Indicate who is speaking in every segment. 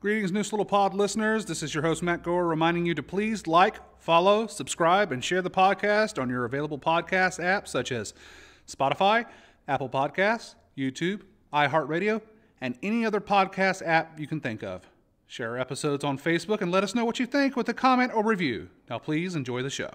Speaker 1: Greetings, Neuse Little Pod listeners. This is your host, Matt Gore, reminding you to please like, follow, subscribe, and share the podcast on your available podcast apps such as Spotify, Apple Podcasts, YouTube, iHeartRadio, and any other podcast app you can think of. Share episodes on Facebook and let us know what you think with a comment or review. Now, please enjoy the show.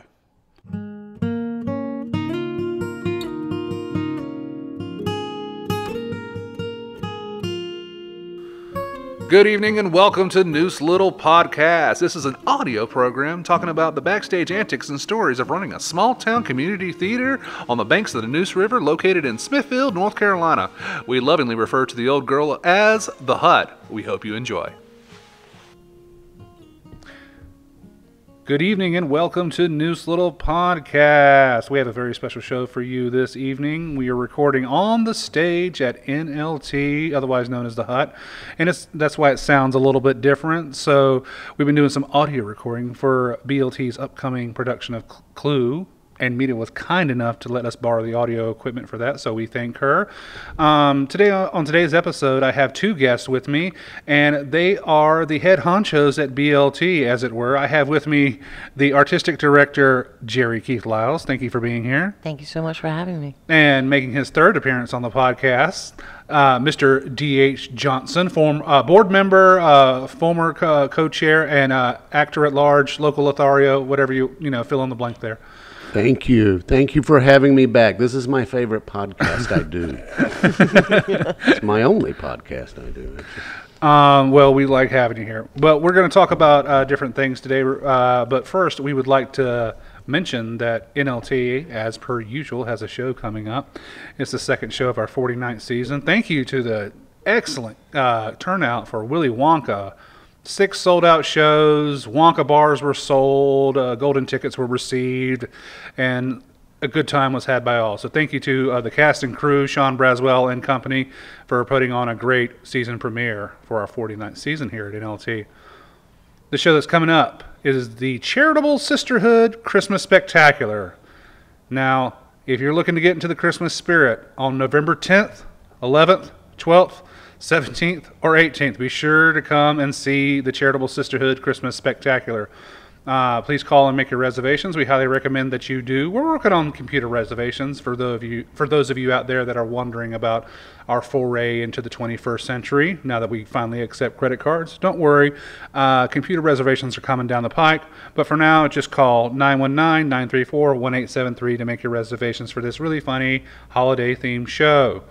Speaker 1: Good evening and welcome to Neuse Little Podcast. This is an audio program talking about the backstage antics and stories of running a small town community theater on the banks of the Neuse River located in Smithfield, North Carolina. We lovingly refer to the old girl as the Hut. We hope you enjoy. Good evening and welcome to Neuse Little Podcast. We have a very special show for you this evening. We are recording on the stage at NLT, otherwise known as the Hut, and it's that's why it sounds a little bit different. So we've been doing some audio recording for BLT's upcoming production of Clue, and Meta was kind enough to let us borrow the audio equipment for that, so we thank her. Um, today, on today's episode, I have two guests with me, and they are the head honchos at BLT, as it were. I have with me the artistic director, Jeri Keith Liles. Thank you for being here.
Speaker 2: Thank you so much for having me.
Speaker 1: And making his third appearance on the podcast, uh, Mr. D.H. Johnson, form, uh, board member, uh, former co- co-chair, and uh, actor at large, local Lothario, whatever you, you know, fill in the blank there.
Speaker 3: Thank you. Thank you for having me back. This is my favorite podcast I do. it's my only podcast I do.
Speaker 1: Um, well, we like having you here. But we're going to talk about uh, different things today. Uh, but first, we would like to mention that NLT, as per usual, has a show coming up. It's the second show of our 49th season. Thank you to the excellent uh, turnout for Willy Wonka. Six sold out shows, Wonka bars were sold, uh, golden tickets were received, and a good time was had by all. So thank you to uh, the cast and crew, Sean Braswell and company, for putting on a great season premiere for our 49th season here at NLT. The show that's coming up is the Charitable Sisterhood Christmas Spectacular. Now, if you're looking to get into the Christmas spirit on November 10th, 11th, 12th, 17th, or 18th, be sure to come and see the Charitable Sisterhood Christmas Spectacular. Uh, please call and make your reservations. We highly recommend that you do. We're working on computer reservations for those of you for those of you out there that are wondering about our foray into the 21st century. Now that we finally accept credit cards, don't worry. Uh, computer reservations are coming down the pike. But for now, just call 919-934-1873 to make your reservations for this really funny holiday themed show.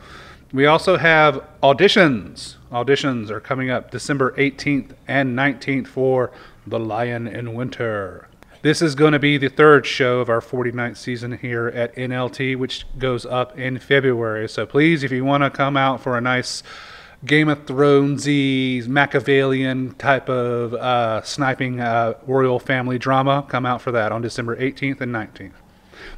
Speaker 1: We also have auditions. Auditions are coming up December 18th and 19th for The Lion in Winter. This is going to be the third show of our 49th season here at NLT, which goes up in February. So please, if you want to come out for a nice Game of Thronesy, Machiavellian type of uh, sniping uh, royal family drama, come out for that on December 18th and 19th.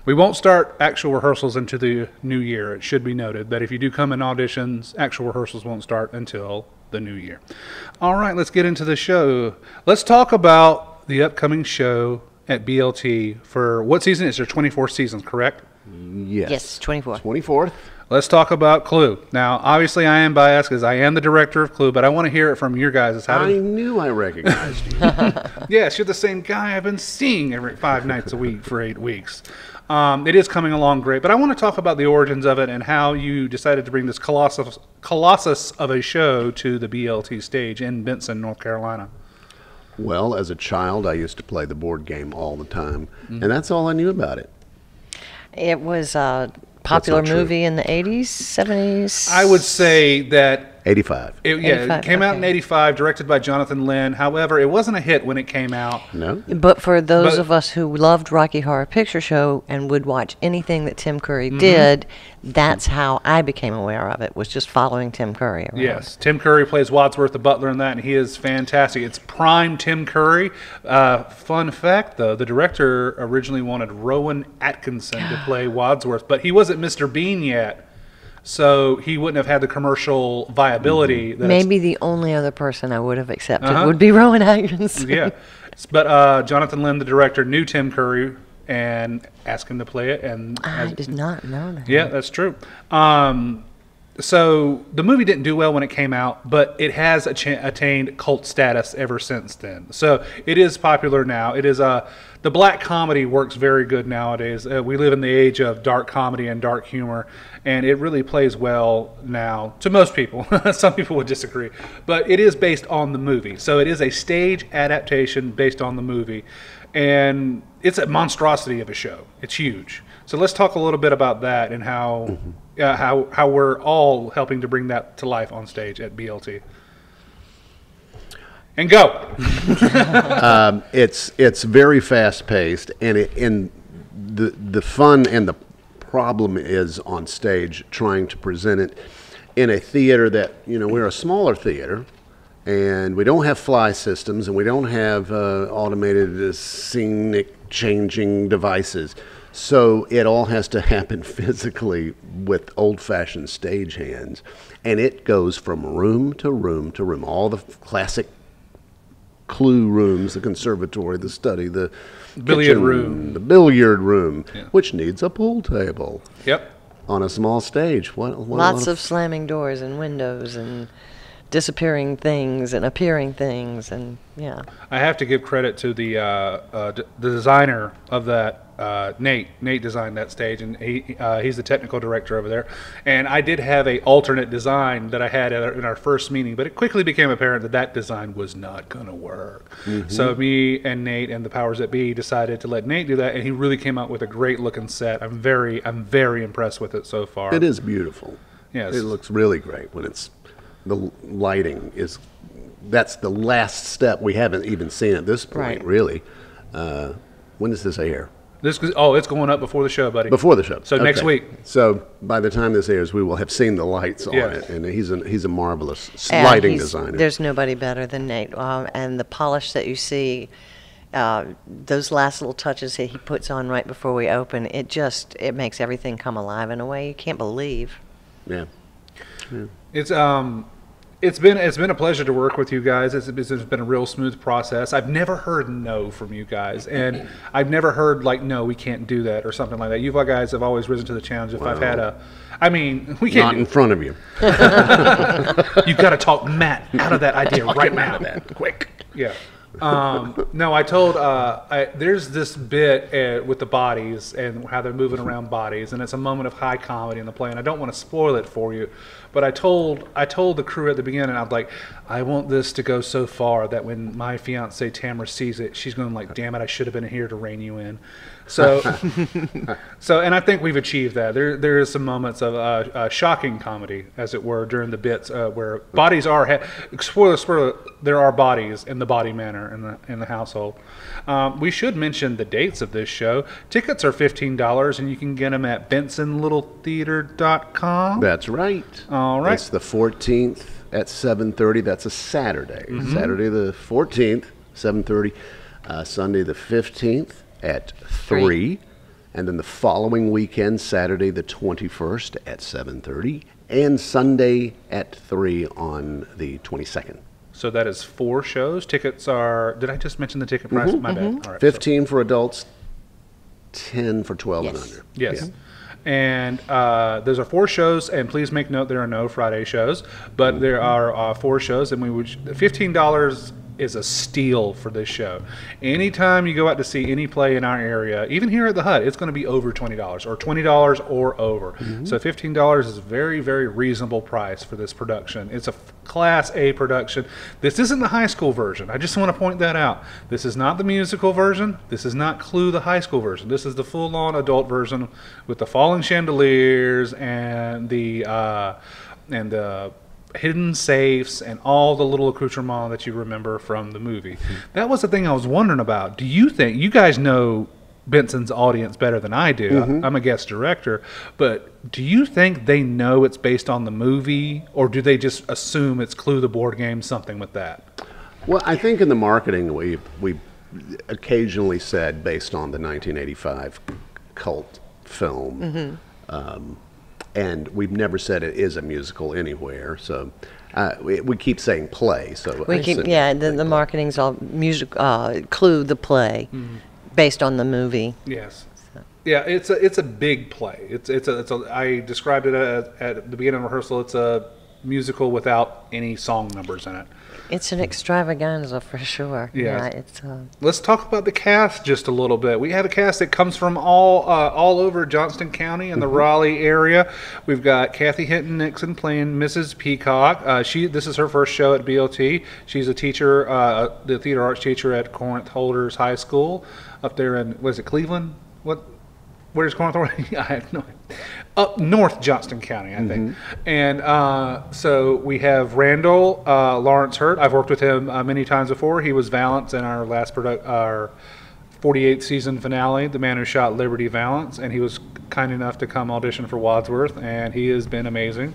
Speaker 1: We won't start actual rehearsals into the new year. It should be noted that if you do come in auditions, actual rehearsals won't start until the new year. All right, let's get into the show. Let's talk about the upcoming show at BLT for what season? Is there 24 seasons, correct?
Speaker 3: Yes.
Speaker 2: Yes, 24.
Speaker 3: 24th.
Speaker 1: Let's talk about Clue. Now, obviously, I am biased because I am the director of Clue, but I want to hear it from your guys. How
Speaker 3: I
Speaker 1: did,
Speaker 3: knew I recognized you.
Speaker 1: yes, you're the same guy I've been seeing every five nights a week for eight weeks. Um, it is coming along great, but I want to talk about the origins of it and how you decided to bring this colossus, colossus of a show to the BLT stage in Benson, North Carolina.
Speaker 3: well, as a child, I used to play the board game all the time, and that's all I knew about it.
Speaker 2: It was a popular movie in the 80s, 70s.
Speaker 1: I would say that
Speaker 3: 85.
Speaker 1: it, yeah, it
Speaker 2: 85,
Speaker 1: came out in '85, directed by Jonathan Lynn. However, it wasn't a hit when it came out.
Speaker 3: No?
Speaker 2: But for those
Speaker 1: But-
Speaker 2: of us who loved Rocky Horror Picture Show and would watch anything that Tim Curry
Speaker 1: Mm-hmm.
Speaker 2: did, that's how I became aware of it, was just following Tim Curry around.
Speaker 1: Yes, Tim Curry plays Wadsworth the butler in that, and he is fantastic. It's prime Tim Curry. Uh, fun fact, though, the director originally wanted Rowan Atkinson to play Wadsworth, but he wasn't Mr. Bean yet, so he wouldn't have had the commercial viability. That
Speaker 2: Maybe the only other person I would have accepted
Speaker 1: Uh-huh.
Speaker 2: would be Rowan Atkinson.
Speaker 1: yeah, but uh, Jonathan Lynn, the director, knew Tim Curry and asked him to play it, and
Speaker 2: I
Speaker 1: as-
Speaker 2: did not know that.
Speaker 1: Yeah, that's true. Um, so the movie didn't do well when it came out, but it has attained cult status ever since then. So it is popular now. It is a the black comedy works very good nowadays. Uh, we live in the age of dark comedy and dark humor, and it really plays well now to most people. Some people would disagree, but it is based on the movie. So it is a stage adaptation based on the movie, and it's a monstrosity of a show. It's huge. So let's talk a little bit about that and how uh, how how we're all helping to bring that to life on stage at BLT. And go.
Speaker 3: it's it's very fast paced, and it, and the the fun and the problem is on stage trying to present it in a theater that you know we're a smaller theater, and we don't have fly systems, and we don't have uh, automated uh, scenic changing devices. So it all has to happen physically with old fashioned stagehands. And it goes from room to room to room. All the classic clue rooms, the conservatory, the study, the
Speaker 1: Billiard
Speaker 3: kitchen,
Speaker 1: room.
Speaker 3: the billiard room,
Speaker 1: Yeah.
Speaker 3: which needs a pool table
Speaker 1: Yep.
Speaker 3: on a small stage. What, what
Speaker 2: Lots
Speaker 3: lot
Speaker 2: of slamming doors and windows and disappearing things and appearing things and yeah.
Speaker 1: I have to give credit to the uh, uh, d- the designer of that. Uh, Nate Nate designed that stage, and he uh, he's the technical director over there. And I did have a alternate design that I had at our, in our first meeting, but it quickly became apparent that that design was not going to work. So me and Nate and the powers that be decided to let Nate do that, and he really came out with a great looking set. I'm very I'm very impressed with it so far.
Speaker 3: It is beautiful.
Speaker 1: Yes.
Speaker 3: It looks really great when it's the lighting is. That's the last step we haven't even seen at this point,
Speaker 2: Right.
Speaker 3: really. Uh, when does this air?
Speaker 1: This oh, it's going up before the show, buddy.
Speaker 3: Before the show.
Speaker 1: So next week.
Speaker 3: So by the time this airs, we will have seen the lights on it, and he's a he's a marvelous
Speaker 2: And
Speaker 3: lighting designer.
Speaker 2: There's nobody better than Nate. Um, and the polish that you see, uh, those last little touches that he puts on right before we open, it just it makes everything come alive in a way you can't believe.
Speaker 3: yeah.
Speaker 1: It's um, it's been it's been a pleasure to work with you guys. It's, it's been a real smooth process. I've never heard no from you guys, and I've never heard like no, we can't do that or something like that. You guys have always risen to the challenge. If I've had a, I mean, we can't.
Speaker 3: in front of you.
Speaker 1: You've got to talk Matt out of that idea right now, quick. Yeah. Um, no, I told. Uh, I, there's this bit uh, with the bodies and how they're moving around bodies, and it's a moment of high comedy in the play. And I don't want to spoil it for you, but I told I told the crew at the beginning. I'm like, I want this to go so far that when my fiance Tamara sees it, she's going like, "Damn it, I should have been here to rein you in." So, so, and I think we've achieved that. There, there is some moments of uh, uh, shocking comedy, as it were, during the bits uh, where bodies are. Ha- spoiler, spoiler. There are bodies in the body manner in the in the household. Um, we should mention the dates of this show. Tickets are fifteen dollars, and you can get them at BensonLittleTheater.com.
Speaker 3: That's right.
Speaker 1: All right.
Speaker 3: It's the 14th at 7:30. That's a Saturday.
Speaker 1: Mm-hmm.
Speaker 3: Saturday the 14th, 7:30. Uh, Sunday the 15th at 3.
Speaker 2: Three.
Speaker 3: And then the following weekend, Saturday the 21st at 7:30, and Sunday at 3 on the 22nd.
Speaker 1: So that is four shows. Tickets are. Did I just mention the ticket price? My bad. All right. so-
Speaker 3: 15 for adults, 10 for 12 and under.
Speaker 1: Yes.
Speaker 3: Yeah.
Speaker 1: And uh, those are four shows, and please make note there are no Friday shows, but there are uh, four shows, and we would fifteen dollars is a steal for this show. Anytime you go out to see any play in our area, even here at the Hut, it's going to be over twenty dollars or twenty dollars or over. So fifteen dollars is a very very reasonable price for this production. It's a class A production. This isn't the high school version. I just want to point that out. This is not the musical version. This is not Clue the high school version. This is the full on adult version with the falling chandeliers and the uh, and the hidden safes and all the little accoutrement that you remember from the movie. That was the thing I was wondering about. Do you think you guys know Benson's audience better than I do? I'm a guest director, but do you think they know it's based on the movie, or do they just assume it's Clue the board game, something with that?
Speaker 3: Well, I think in the marketing we we occasionally said based on the 1985 cult film, um, and we've never said it is a musical anywhere. So uh, we, we keep saying play. So
Speaker 2: We
Speaker 3: I
Speaker 2: keep yeah. The,
Speaker 3: play.
Speaker 2: the marketing's all music. Uh, Clue the play,
Speaker 1: Mm-hmm.
Speaker 2: based on the movie.
Speaker 1: Yes. Yeah, it's a it's a big play. It's it's a it's a. I described it at, at the beginning of rehearsal. It's a musical without any song numbers in it.
Speaker 2: It's an extravaganza for sure.
Speaker 1: Yeah.
Speaker 2: Yeah, it's uh,
Speaker 1: Let's talk about the cast just a little bit. We have a cast that comes from all uh, all over Johnston County and the Raleigh area. We've got Kathy Hinton Nixon playing Mrs. Peacock. Uh, she this is her first show at BLT. She's a teacher, uh, the theater arts teacher at Corinth Holders High School up there in was it Cleveland? What? Where's Corinth? I have no idea. Up north Johnston County, I think. And uh, so we have Randall uh, Lawrence Hurt. I've worked with him uh, many times before. He was Valance in our last product, our 48th season finale, The Man Who Shot Liberty Valance, and he was kind enough to come audition for Wadsworth, and he has been amazing.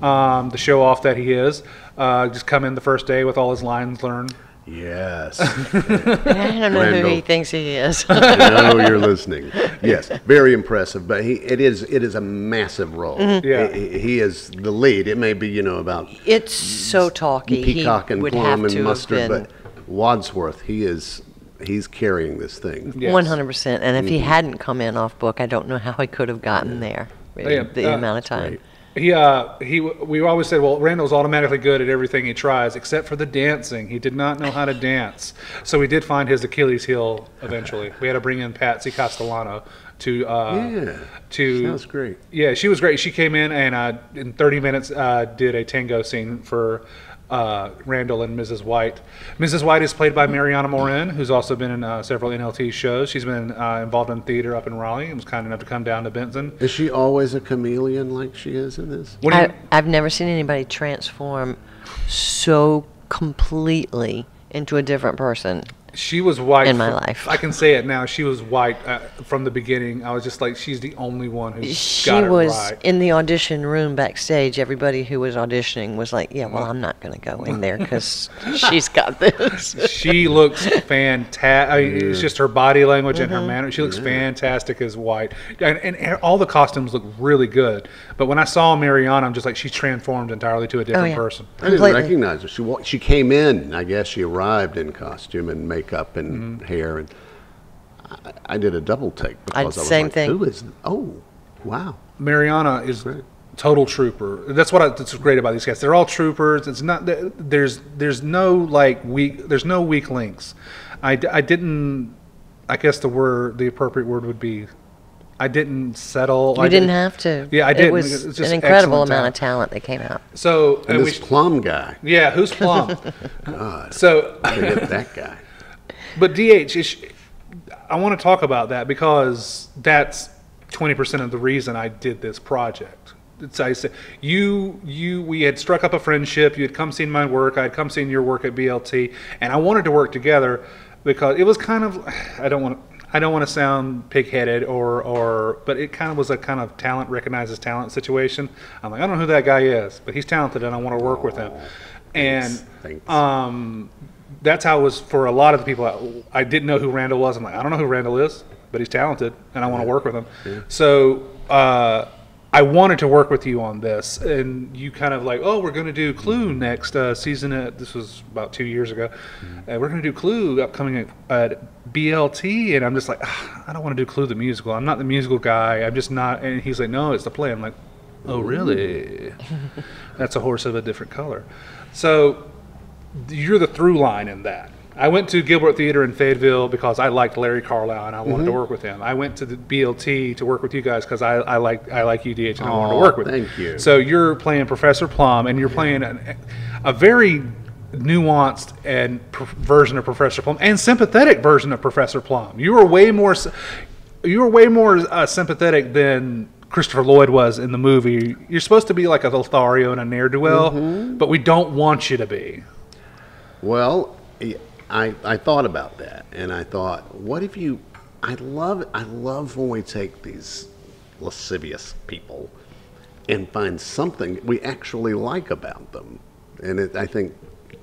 Speaker 1: Um, the show off that he is, uh, just come in the first day with all his lines learned.
Speaker 3: Yes.
Speaker 2: I don't know who he thinks he is.
Speaker 3: I know you're listening. Yes, very impressive. But he, it is, it is a massive role.
Speaker 1: Yeah.
Speaker 3: He, he is the lead. It may be, you know, about
Speaker 2: it's so talky.
Speaker 3: peacock
Speaker 2: he
Speaker 3: and
Speaker 2: would
Speaker 3: plum and mustard,
Speaker 2: been
Speaker 3: but Wadsworth, he is, he's carrying this thing.
Speaker 2: One hundred percent. And if he hadn't come in off book, I don't know how he could have gotten there.
Speaker 1: Yeah,
Speaker 2: the
Speaker 1: uh,
Speaker 2: amount of time.
Speaker 3: Right.
Speaker 1: He, uh, he, we always said, well, Randall's automatically good at everything he tries, except for the dancing. He did not know how to dance, so we did find his Achilles heel eventually. We had to bring in Patsy Castellano to, uh,
Speaker 3: Yeah.
Speaker 1: to.
Speaker 3: Sounds great.
Speaker 1: Yeah, she was great. She came in and uh, in 30 minutes uh, did a tango scene for uh, Randall and Mrs. White. Mrs. White is played by Mariana Morin, who's also been in uh, several NLT shows. She's been uh, involved in theater up in Raleigh and was kind enough to come down to Benson.
Speaker 3: Is she always a chameleon like she is in this?
Speaker 1: What do you,
Speaker 2: I, I've never seen anybody transform so completely into a different person.
Speaker 1: She was white
Speaker 2: in my
Speaker 1: from-
Speaker 2: life.
Speaker 1: I can say it now. She was white uh, from the beginning. I was just like, she's the only one who
Speaker 2: She
Speaker 1: got it
Speaker 2: was
Speaker 1: right.
Speaker 2: in the audition room backstage. Everybody who was auditioning was like, "Yeah, well, I'm not going to go in there because she's got this."
Speaker 1: she looks fantastic. I mean, It's just her body language and her
Speaker 2: Mm-hmm.
Speaker 1: manner. She looks fantastic as white, and, and all the costumes look really good. But when I saw Mariana, I'm just like, she's transformed entirely to a different
Speaker 2: Oh, yeah.
Speaker 1: person.
Speaker 3: I didn't
Speaker 2: Completely.
Speaker 3: recognize her. She she came in. I guess she arrived in costume and makeup and
Speaker 1: Mm-hmm.
Speaker 3: hair, and I, I did a double take because I, was
Speaker 2: same
Speaker 3: like,
Speaker 2: thing.
Speaker 3: "Who is? Oh, wow!"
Speaker 1: Mariana is total trooper. That's what I, that's great about these guys. They're all troopers. It's not there- there's there's no like weak there's no weak links. I, I didn't. I guess the word the appropriate word would be. I didn't settle.
Speaker 2: You
Speaker 1: I
Speaker 2: didn't have to.
Speaker 1: Yeah, I
Speaker 2: It
Speaker 1: didn't.
Speaker 2: was
Speaker 1: It's just
Speaker 2: an incredible
Speaker 1: excellent
Speaker 2: amount of
Speaker 1: talent.
Speaker 2: talent that came out.
Speaker 1: So
Speaker 3: And
Speaker 1: and we
Speaker 3: this
Speaker 1: sh-
Speaker 3: plum guy,
Speaker 1: yeah, who's Plum?
Speaker 3: God,
Speaker 1: so
Speaker 3: forget that guy.
Speaker 1: But DH, is, I want to talk about that because that's twenty percent of the reason I did this project. It's, I said you, you, we had struck up a friendship. You had come seen my work. I had come seen your work at BLT, and I wanted to work together because it was kind of. I don't want to. I don't want to sound pig-headed or, or, but it kind of was a kind of talent recognizes talent situation. I'm like, I don't know who that guy is, but he's talented, and I want to work with him. And
Speaker 3: Thanks.
Speaker 1: um, that's how it was for a lot of the people. I, I didn't know who Randall was. I'm like, I don't know who Randall is, but he's talented, and I want to work with him. So uh, I wanted to work with you on this, and you kind of like, oh, we're going to do Clue next uh, season. At, this was about two years ago. Uh, we're going to do Clue upcoming at, at BLT, and I'm just like, "Ah, I don't want to do Clue the musical. I'm not the musical guy. I'm just not. And he's like, no, it's the play. I'm like, oh, really? That's a horse of a different color. So you're the through line in that. I went to Gilbert Theater in Fayetteville because I liked Larry Carlisle and I wanted to
Speaker 3: Mm-hmm.
Speaker 1: work with him. I went to the BLT to work with you guys because I, I like I like UDH and I wanted to work with.
Speaker 3: thank you.
Speaker 1: So you're playing Professor Plum and you're playing a, a very nuanced and pr- version of Professor Plum and sympathetic version of Professor Plum. You were way more you were way more uh, sympathetic than Christopher Lloyd was in the movie. You're supposed to be like a Lothario and a ne'er do well,
Speaker 3: Mm-hmm.
Speaker 1: but we don't want you to be.
Speaker 3: Well, I, I thought about that, and I thought, what if you? I love I love when we take these lascivious people and find something we actually like about them, and it, I think,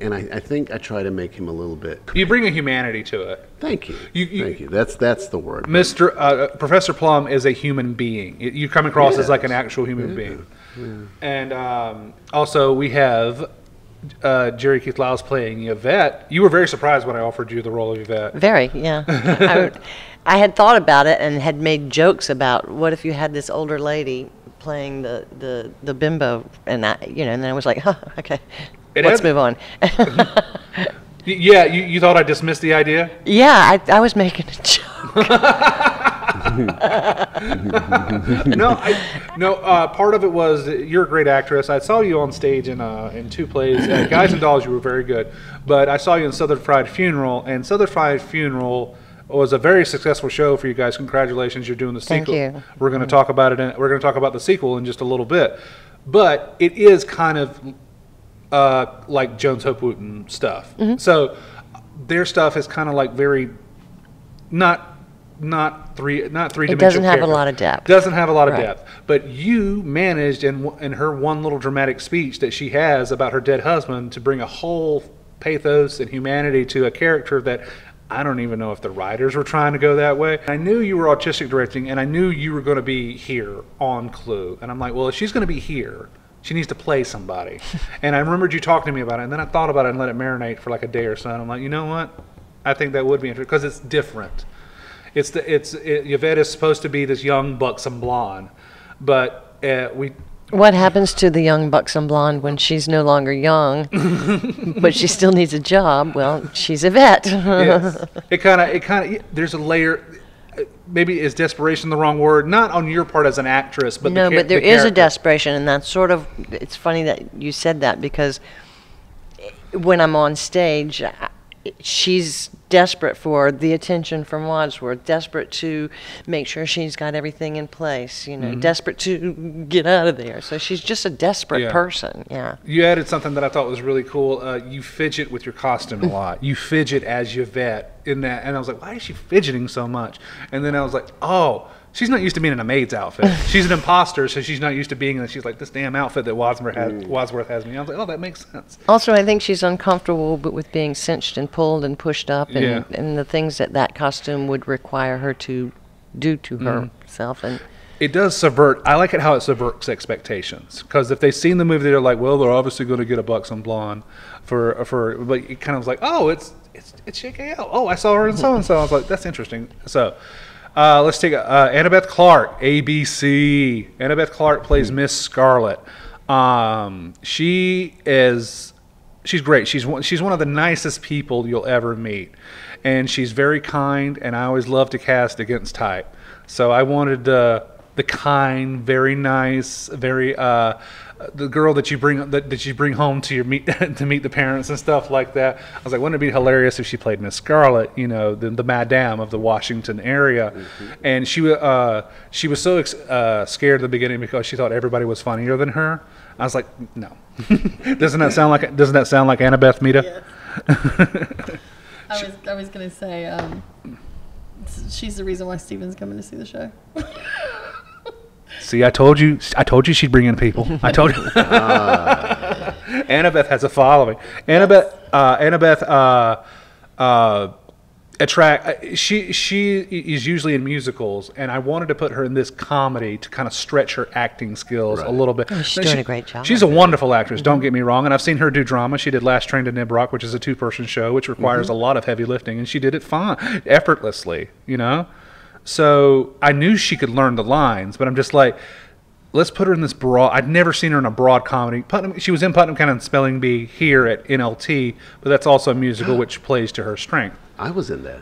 Speaker 3: and I, I think I try to make him a little bit.
Speaker 1: You bring a humanity to it.
Speaker 3: Thank you,
Speaker 1: You- you-
Speaker 3: thank you. That's that's the word.
Speaker 1: Mr. Uh, Professor Plum is a human being. You- come across as like an actual human being. And um, also, we have uh, Jeri Keith Liles playing Yvette, you were very surprised when I offered you the role of Yvette.
Speaker 2: Very, yeah. I, would- I had thought about it and had made jokes about what if you had this older lady playing the, the, the bimbo, and I, you know, and then I was like, huh, okay,
Speaker 1: It
Speaker 2: let's
Speaker 1: has-
Speaker 2: move on.
Speaker 1: Yeah, you, you thought I dismissed the idea?
Speaker 2: yeah, I, I was making a joke.
Speaker 1: no, I, no. Uh, part of it was you're a great actress. I saw you on stage in uh, in two plays. Uh, Guys and Dolls, you were very good. But I saw you in Southern Fried Funeral, and Southern Fried Funeral was a very successful show for you guys. Congratulations, you're doing the
Speaker 2: Thank
Speaker 1: sequel.
Speaker 2: you.
Speaker 1: We're going to talk about it. In, we're going to talk about the sequel in just a little bit. But it is kind of uh, like Jones Hope Wooten stuff.
Speaker 2: Mm-hmm.
Speaker 1: So their stuff is kind of like very not not three not three.
Speaker 2: It doesn't have a lot of depth.
Speaker 1: Doesn't have a lot of
Speaker 2: Right.
Speaker 1: depth. But you managed in in her one little dramatic speech that she has about her dead husband to bring a whole pathos and humanity to a character that. I don't even know if the writers were trying to go that way. I knew you were autistic directing, and I knew you were going to be here on Clue. And I'm like, well, if she's going to be here, she needs to play somebody. and I remembered you talking to me about it, and then I thought about it and let it marinate for like a day or so. And I'm like, you know what? I think that would be interesting because it's different. It's the it's it, Yvette is supposed to be this young buxom blonde, but uh, we
Speaker 2: What happens to the young buxom blonde when she's no longer young, but she still needs a job? Well, she's a vet.
Speaker 1: yes, it kind of it kind of there's a layer. Maybe is desperation the wrong word? Not on your part as an actress, but
Speaker 2: no,
Speaker 1: the,
Speaker 2: but there
Speaker 1: the
Speaker 2: is a desperation, and that's sort of. It's funny that you said that because when I'm on stage, I- she's desperate for the attention from Wadsworth, desperate to make sure she's got everything in place, you know,
Speaker 1: Mm-hmm.
Speaker 2: desperate to get out of there. So she's just a desperate
Speaker 1: Yeah.
Speaker 2: person. Yeah.
Speaker 1: You added something that I thought was really cool. Uh, you fidget with your costume a lot. You fidget as Yvette in that, and I was like, why is she fidgeting so much? And then I was like, oh, she's not used to being in a maid's outfit. She's an imposter, so she's not used to being in. She's like this damn outfit that Wadsworth has. Wadsworth has me. I was like, oh, that makes sense.
Speaker 2: Also, I think she's uncomfortable but with being cinched and pulled and pushed up and,
Speaker 1: Yeah.
Speaker 2: and the things that that costume would require her to do to
Speaker 1: Mm.
Speaker 2: herself. And
Speaker 1: It does subvert. I like it how it subverts expectations. Because if they've seen the movie, they're like, well, they're obviously going to get a buxom blonde for for. But it kind of was like, oh, it's it's it's JKL. Oh, I saw her in so and so. I was like, that's interesting. So. Uh, let's take uh, Annabeth Clark, ABC. Annabeth Clark plays Miss Scarlet. Um, she is she's great. She's one, she's one of the nicest people you'll ever meet, and she's very kind. And I always love to cast against type, so I wanted uh, the kind, very nice, very uh, the girl that you bring that, that you bring home to your meet to meet the parents and stuff like that. I was like, wouldn't it be hilarious if she played Miss Scarlet, you know, the, the madame of the Washington area, and she wa- uh, she was so ex- uh, scared at the beginning because she thought everybody was funnier than her. I was like, no. doesn't that sound like doesn't that sound like Annabeth Meta?
Speaker 4: I was I was gonna say um, she's the reason why Steven's coming to see the show.
Speaker 1: See, I told you, I told you she'd bring in people. I told you. Annabeth has a following. Annabeth, uh, Annabeth, uh, uh, attract. uh, She she is usually in musicals, and I wanted to put her in this comedy to kind of stretch her acting skills a little bit.
Speaker 2: Oh, she's
Speaker 1: Now,
Speaker 2: doing
Speaker 1: she-
Speaker 2: a great job.
Speaker 1: She's a wonderful actress. Don't get me wrong, and I've seen her do drama. She did Last Train to Nibrock, which is a two-person show, which requires a lot of heavy lifting, and she did it fine, effortlessly. You know. So I knew she could learn the lines, but I'm just like, let's put her in this broad. I'd never seen her in a broad comedy. Putnam, she was in Putnam County Spelling Bee here at NLT, but that's also a musical which plays to her strength.
Speaker 3: I was in that.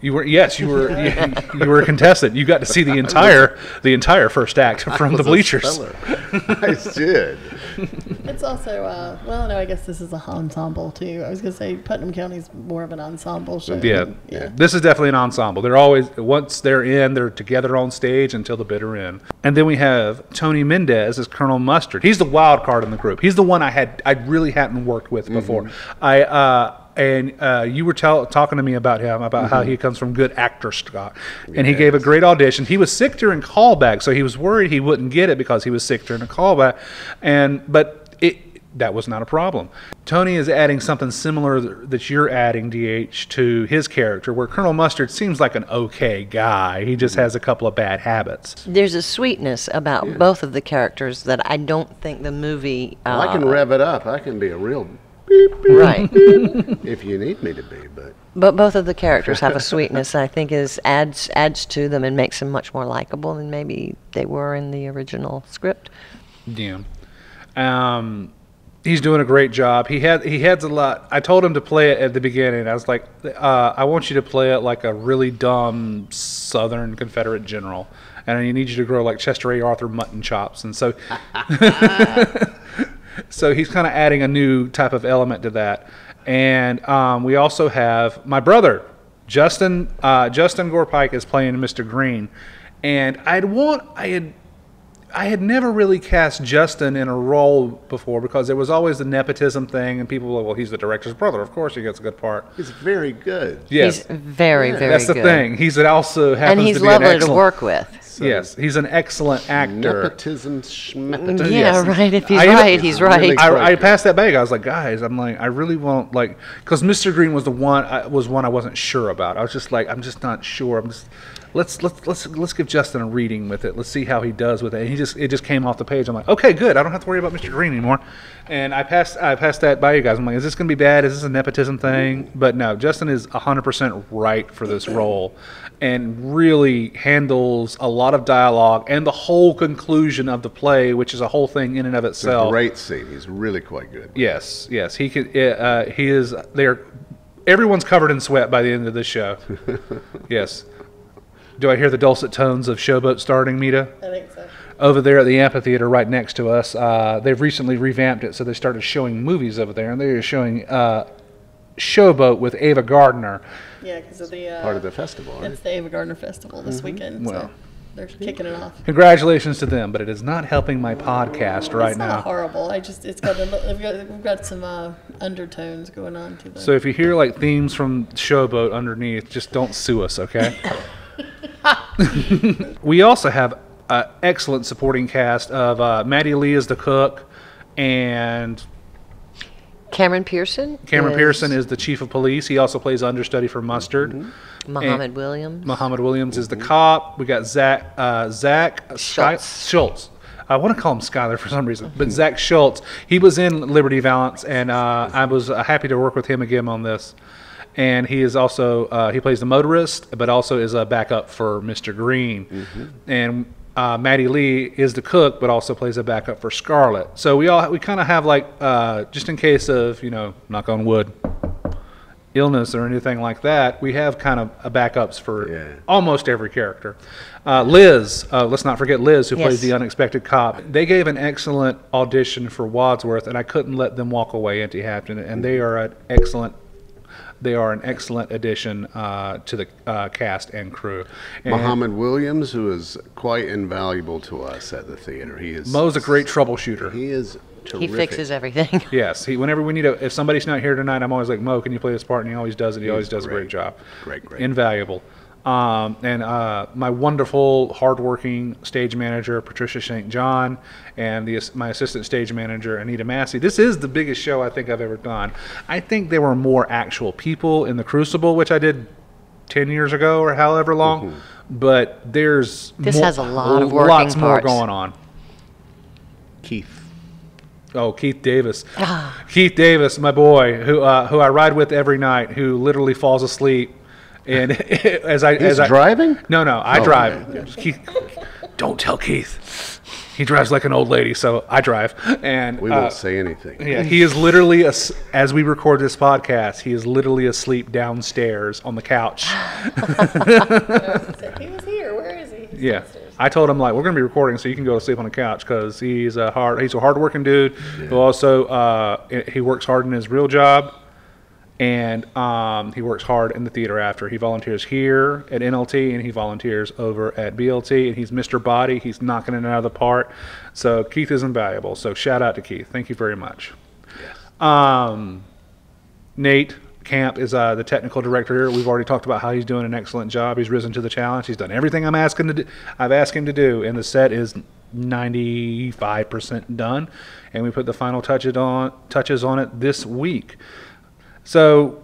Speaker 1: You were yes, you were you, you were a contestant. You got to see the entire the entire first act from the bleachers.
Speaker 3: I did.
Speaker 4: It's also uh, well, no, I guess this is a ensemble too. I was gonna say Putnam County's more of an ensemble show.
Speaker 1: Yeah,
Speaker 4: than- yeah.
Speaker 1: This is definitely an ensemble. They're always once they're in, they're together on stage until the bitter end. And then we have Tony Mendez as Colonel Mustard. He's the wild card in the group. He's the one I had I really hadn't worked with before. I uh, and uh, you were tell, talking to me about him about how he comes from good actor stock, and he gave a great audition. He was sick during callback, so he was worried he wouldn't get it because he was sick during a callback, and but it that was not a problem. Tony is adding something similar that you're adding, DH, to his character, where Colonel Mustard seems like an okay guy. He just has a couple of bad habits.
Speaker 2: there's a sweetness about both of the characters that I don't think the movie. Uh,
Speaker 3: I can rev it up. I can be a real
Speaker 2: Right.
Speaker 3: if you need me to be, but
Speaker 2: But both of the characters have a sweetness I think is adds adds to them and makes them much more likable than maybe they were in the original script.
Speaker 1: Yeah. Um, he's doing a great job. He had he has a lot. I told him to play it at the beginning. I was like, uh, I want you to play it like a really dumb Southern Confederate general, and I need you to grow like Chester A. Arthur mutton chops. And so, so he's kind of adding a new type of element to that. And um, we also have my brother, Justin. Uh, Justin Gore Pike is playing Mr. Green, and I'd want I had I had never really cast Justin in a role before because there was always the nepotism thing, and people were like, well, he's the director's brother. Of course, he gets a good part.
Speaker 3: he's very good.
Speaker 1: Yes,
Speaker 2: He's very very
Speaker 1: that's the
Speaker 2: good.
Speaker 1: thing. He's also happens
Speaker 2: And he's
Speaker 1: to be an
Speaker 2: lovely to
Speaker 1: excellent-
Speaker 2: work with.
Speaker 1: Yes, he's an excellent actor.
Speaker 3: Nepotism, schmepotism.
Speaker 2: Yeah,
Speaker 1: yes.
Speaker 2: right. If he's
Speaker 1: I-
Speaker 2: right, he's right.
Speaker 1: I, I passed that bag. I was like, guys, I'm like, I really won't like, because Mr. Green was the one I, was one I wasn't sure about. I was just like, I'm just not sure. I'm just let's let's let's let's give Justin a reading with it. Let's see how he does with it. And he just it just came off the page. I'm like, okay, good. I don't have to worry about Mr. Green anymore. And I passed I passed that by you guys. I'm like, is this gonna be bad? Is this a nepotism thing? But no, Justin is 100 percent right for this role, and really handles a lot of dialogue and the whole conclusion of the play, which is a whole thing in and of
Speaker 3: It's a
Speaker 1: itself.
Speaker 3: great scene. He's really quite good.
Speaker 1: Yes, yes, he could. Uh, he is. They're. Everyone's covered in sweat by the end of this show. yes. Do I hear the dulcet tones of Showboat starting, Meta?
Speaker 4: I think so.
Speaker 1: Over there at the amphitheater, right next to us, uh, they've recently revamped it, so they started showing movies over there, and they're showing uh, Showboat with Ava Gardner.
Speaker 4: Yeah, because of the uh,
Speaker 3: Part of the festival, right?
Speaker 4: it's the Ava Gardner Festival this weekend.
Speaker 1: Well.
Speaker 4: so they're kicking it off.
Speaker 1: Congratulations to them, but it is not helping my podcast right
Speaker 4: it's
Speaker 1: now.
Speaker 4: not horrible. I just it's got a, li- we've got we've got some uh, undertones going on to the.
Speaker 1: So if you hear like themes from Showboat underneath, just don't sue us, okay? we also have an excellent supporting cast of uh, Maddie Lee as the cook, and
Speaker 2: Cameron Pearson.
Speaker 1: Cameron Pearson is the chief of police. He also plays understudy for Mustard.
Speaker 2: Muhammad Williams.
Speaker 1: Muhammad Williams is the cop. We got Zach uh, Zach Sky-
Speaker 2: Schultz.
Speaker 1: Schultz. I want to call him Skyler for some reason, but Zach Schultz. He was in Liberty Valance, and uh, I was uh, happy to work with him again on this. And he is also uh, he plays the motorist, but also is a backup for Mr. Green. And uh, Maddie Lee is the cook, but also plays a backup for Scarlett. So we all we kind of have like uh, just in case of you know knock on wood illness or anything like that, we have kind of a backups for
Speaker 3: Yeah.
Speaker 1: almost every character. Uh, Liz, uh, let's not forget Liz, who plays the unexpected cop. They gave an excellent audition for Wadsworth, and I couldn't let them walk away empty-handed. And they are an excellent. They are an excellent addition uh, to the uh, cast and crew. And
Speaker 3: Muhammad Williams, who is quite invaluable to us at the theater. He is
Speaker 1: Mo's a great troubleshooter.
Speaker 3: He is Terrific.
Speaker 2: he fixes everything.
Speaker 1: Yes, he. Whenever we need a, if somebody's not here tonight, I'm always like, Mo, can you play this part? And he always does it. He always does a great
Speaker 3: great.
Speaker 1: job.
Speaker 3: Great, great.
Speaker 1: Invaluable. Um, and uh, my wonderful, hardworking stage manager Patricia St. John, and the, my assistant stage manager Anita Massey. This is the biggest show I think I've ever done. I think there were more actual people in the Crucible, which I did ten years ago or however long.
Speaker 3: Mm-hmm.
Speaker 1: But there's
Speaker 2: This
Speaker 1: more-
Speaker 2: has a lot of
Speaker 1: lots
Speaker 2: working
Speaker 1: more going on.
Speaker 3: Keith.
Speaker 1: Oh, Keith Davis. Keith Davis, my boy, who uh, who I ride with every night, who literally falls asleep, and as I
Speaker 3: He's
Speaker 1: as I
Speaker 3: driving?
Speaker 1: No, no, I
Speaker 3: Oh,
Speaker 1: drive. Keith, don't tell Keith. He drives like an old lady, so I drive. And
Speaker 3: We
Speaker 1: uh,
Speaker 3: won't say anything.
Speaker 1: yeah, he is literally as as we record this podcast, he is literally asleep downstairs on the couch.
Speaker 4: he was here. Where is he? He's
Speaker 1: Yeah,
Speaker 4: downstairs.
Speaker 1: I told him like we're gonna be recording, so you can go to sleep on the couch because he's a hard he's a hardworking dude who also uh, he works hard in his real job, and um, he works hard in the theater after. He volunteers here at NLT and he volunteers over at BLT, and he's Mr. Body. He's knocking it out of the park. So Keith is invaluable. So shout out to Keith. Thank you very much. Um, Nate Camp is uh, the technical director here. We've already talked about how he's doing an excellent job. He's risen to the challenge. He's done everything I'm asking to do. I've asked him to do, and the set is 95% done. And we put the final touches on touches on it this week. So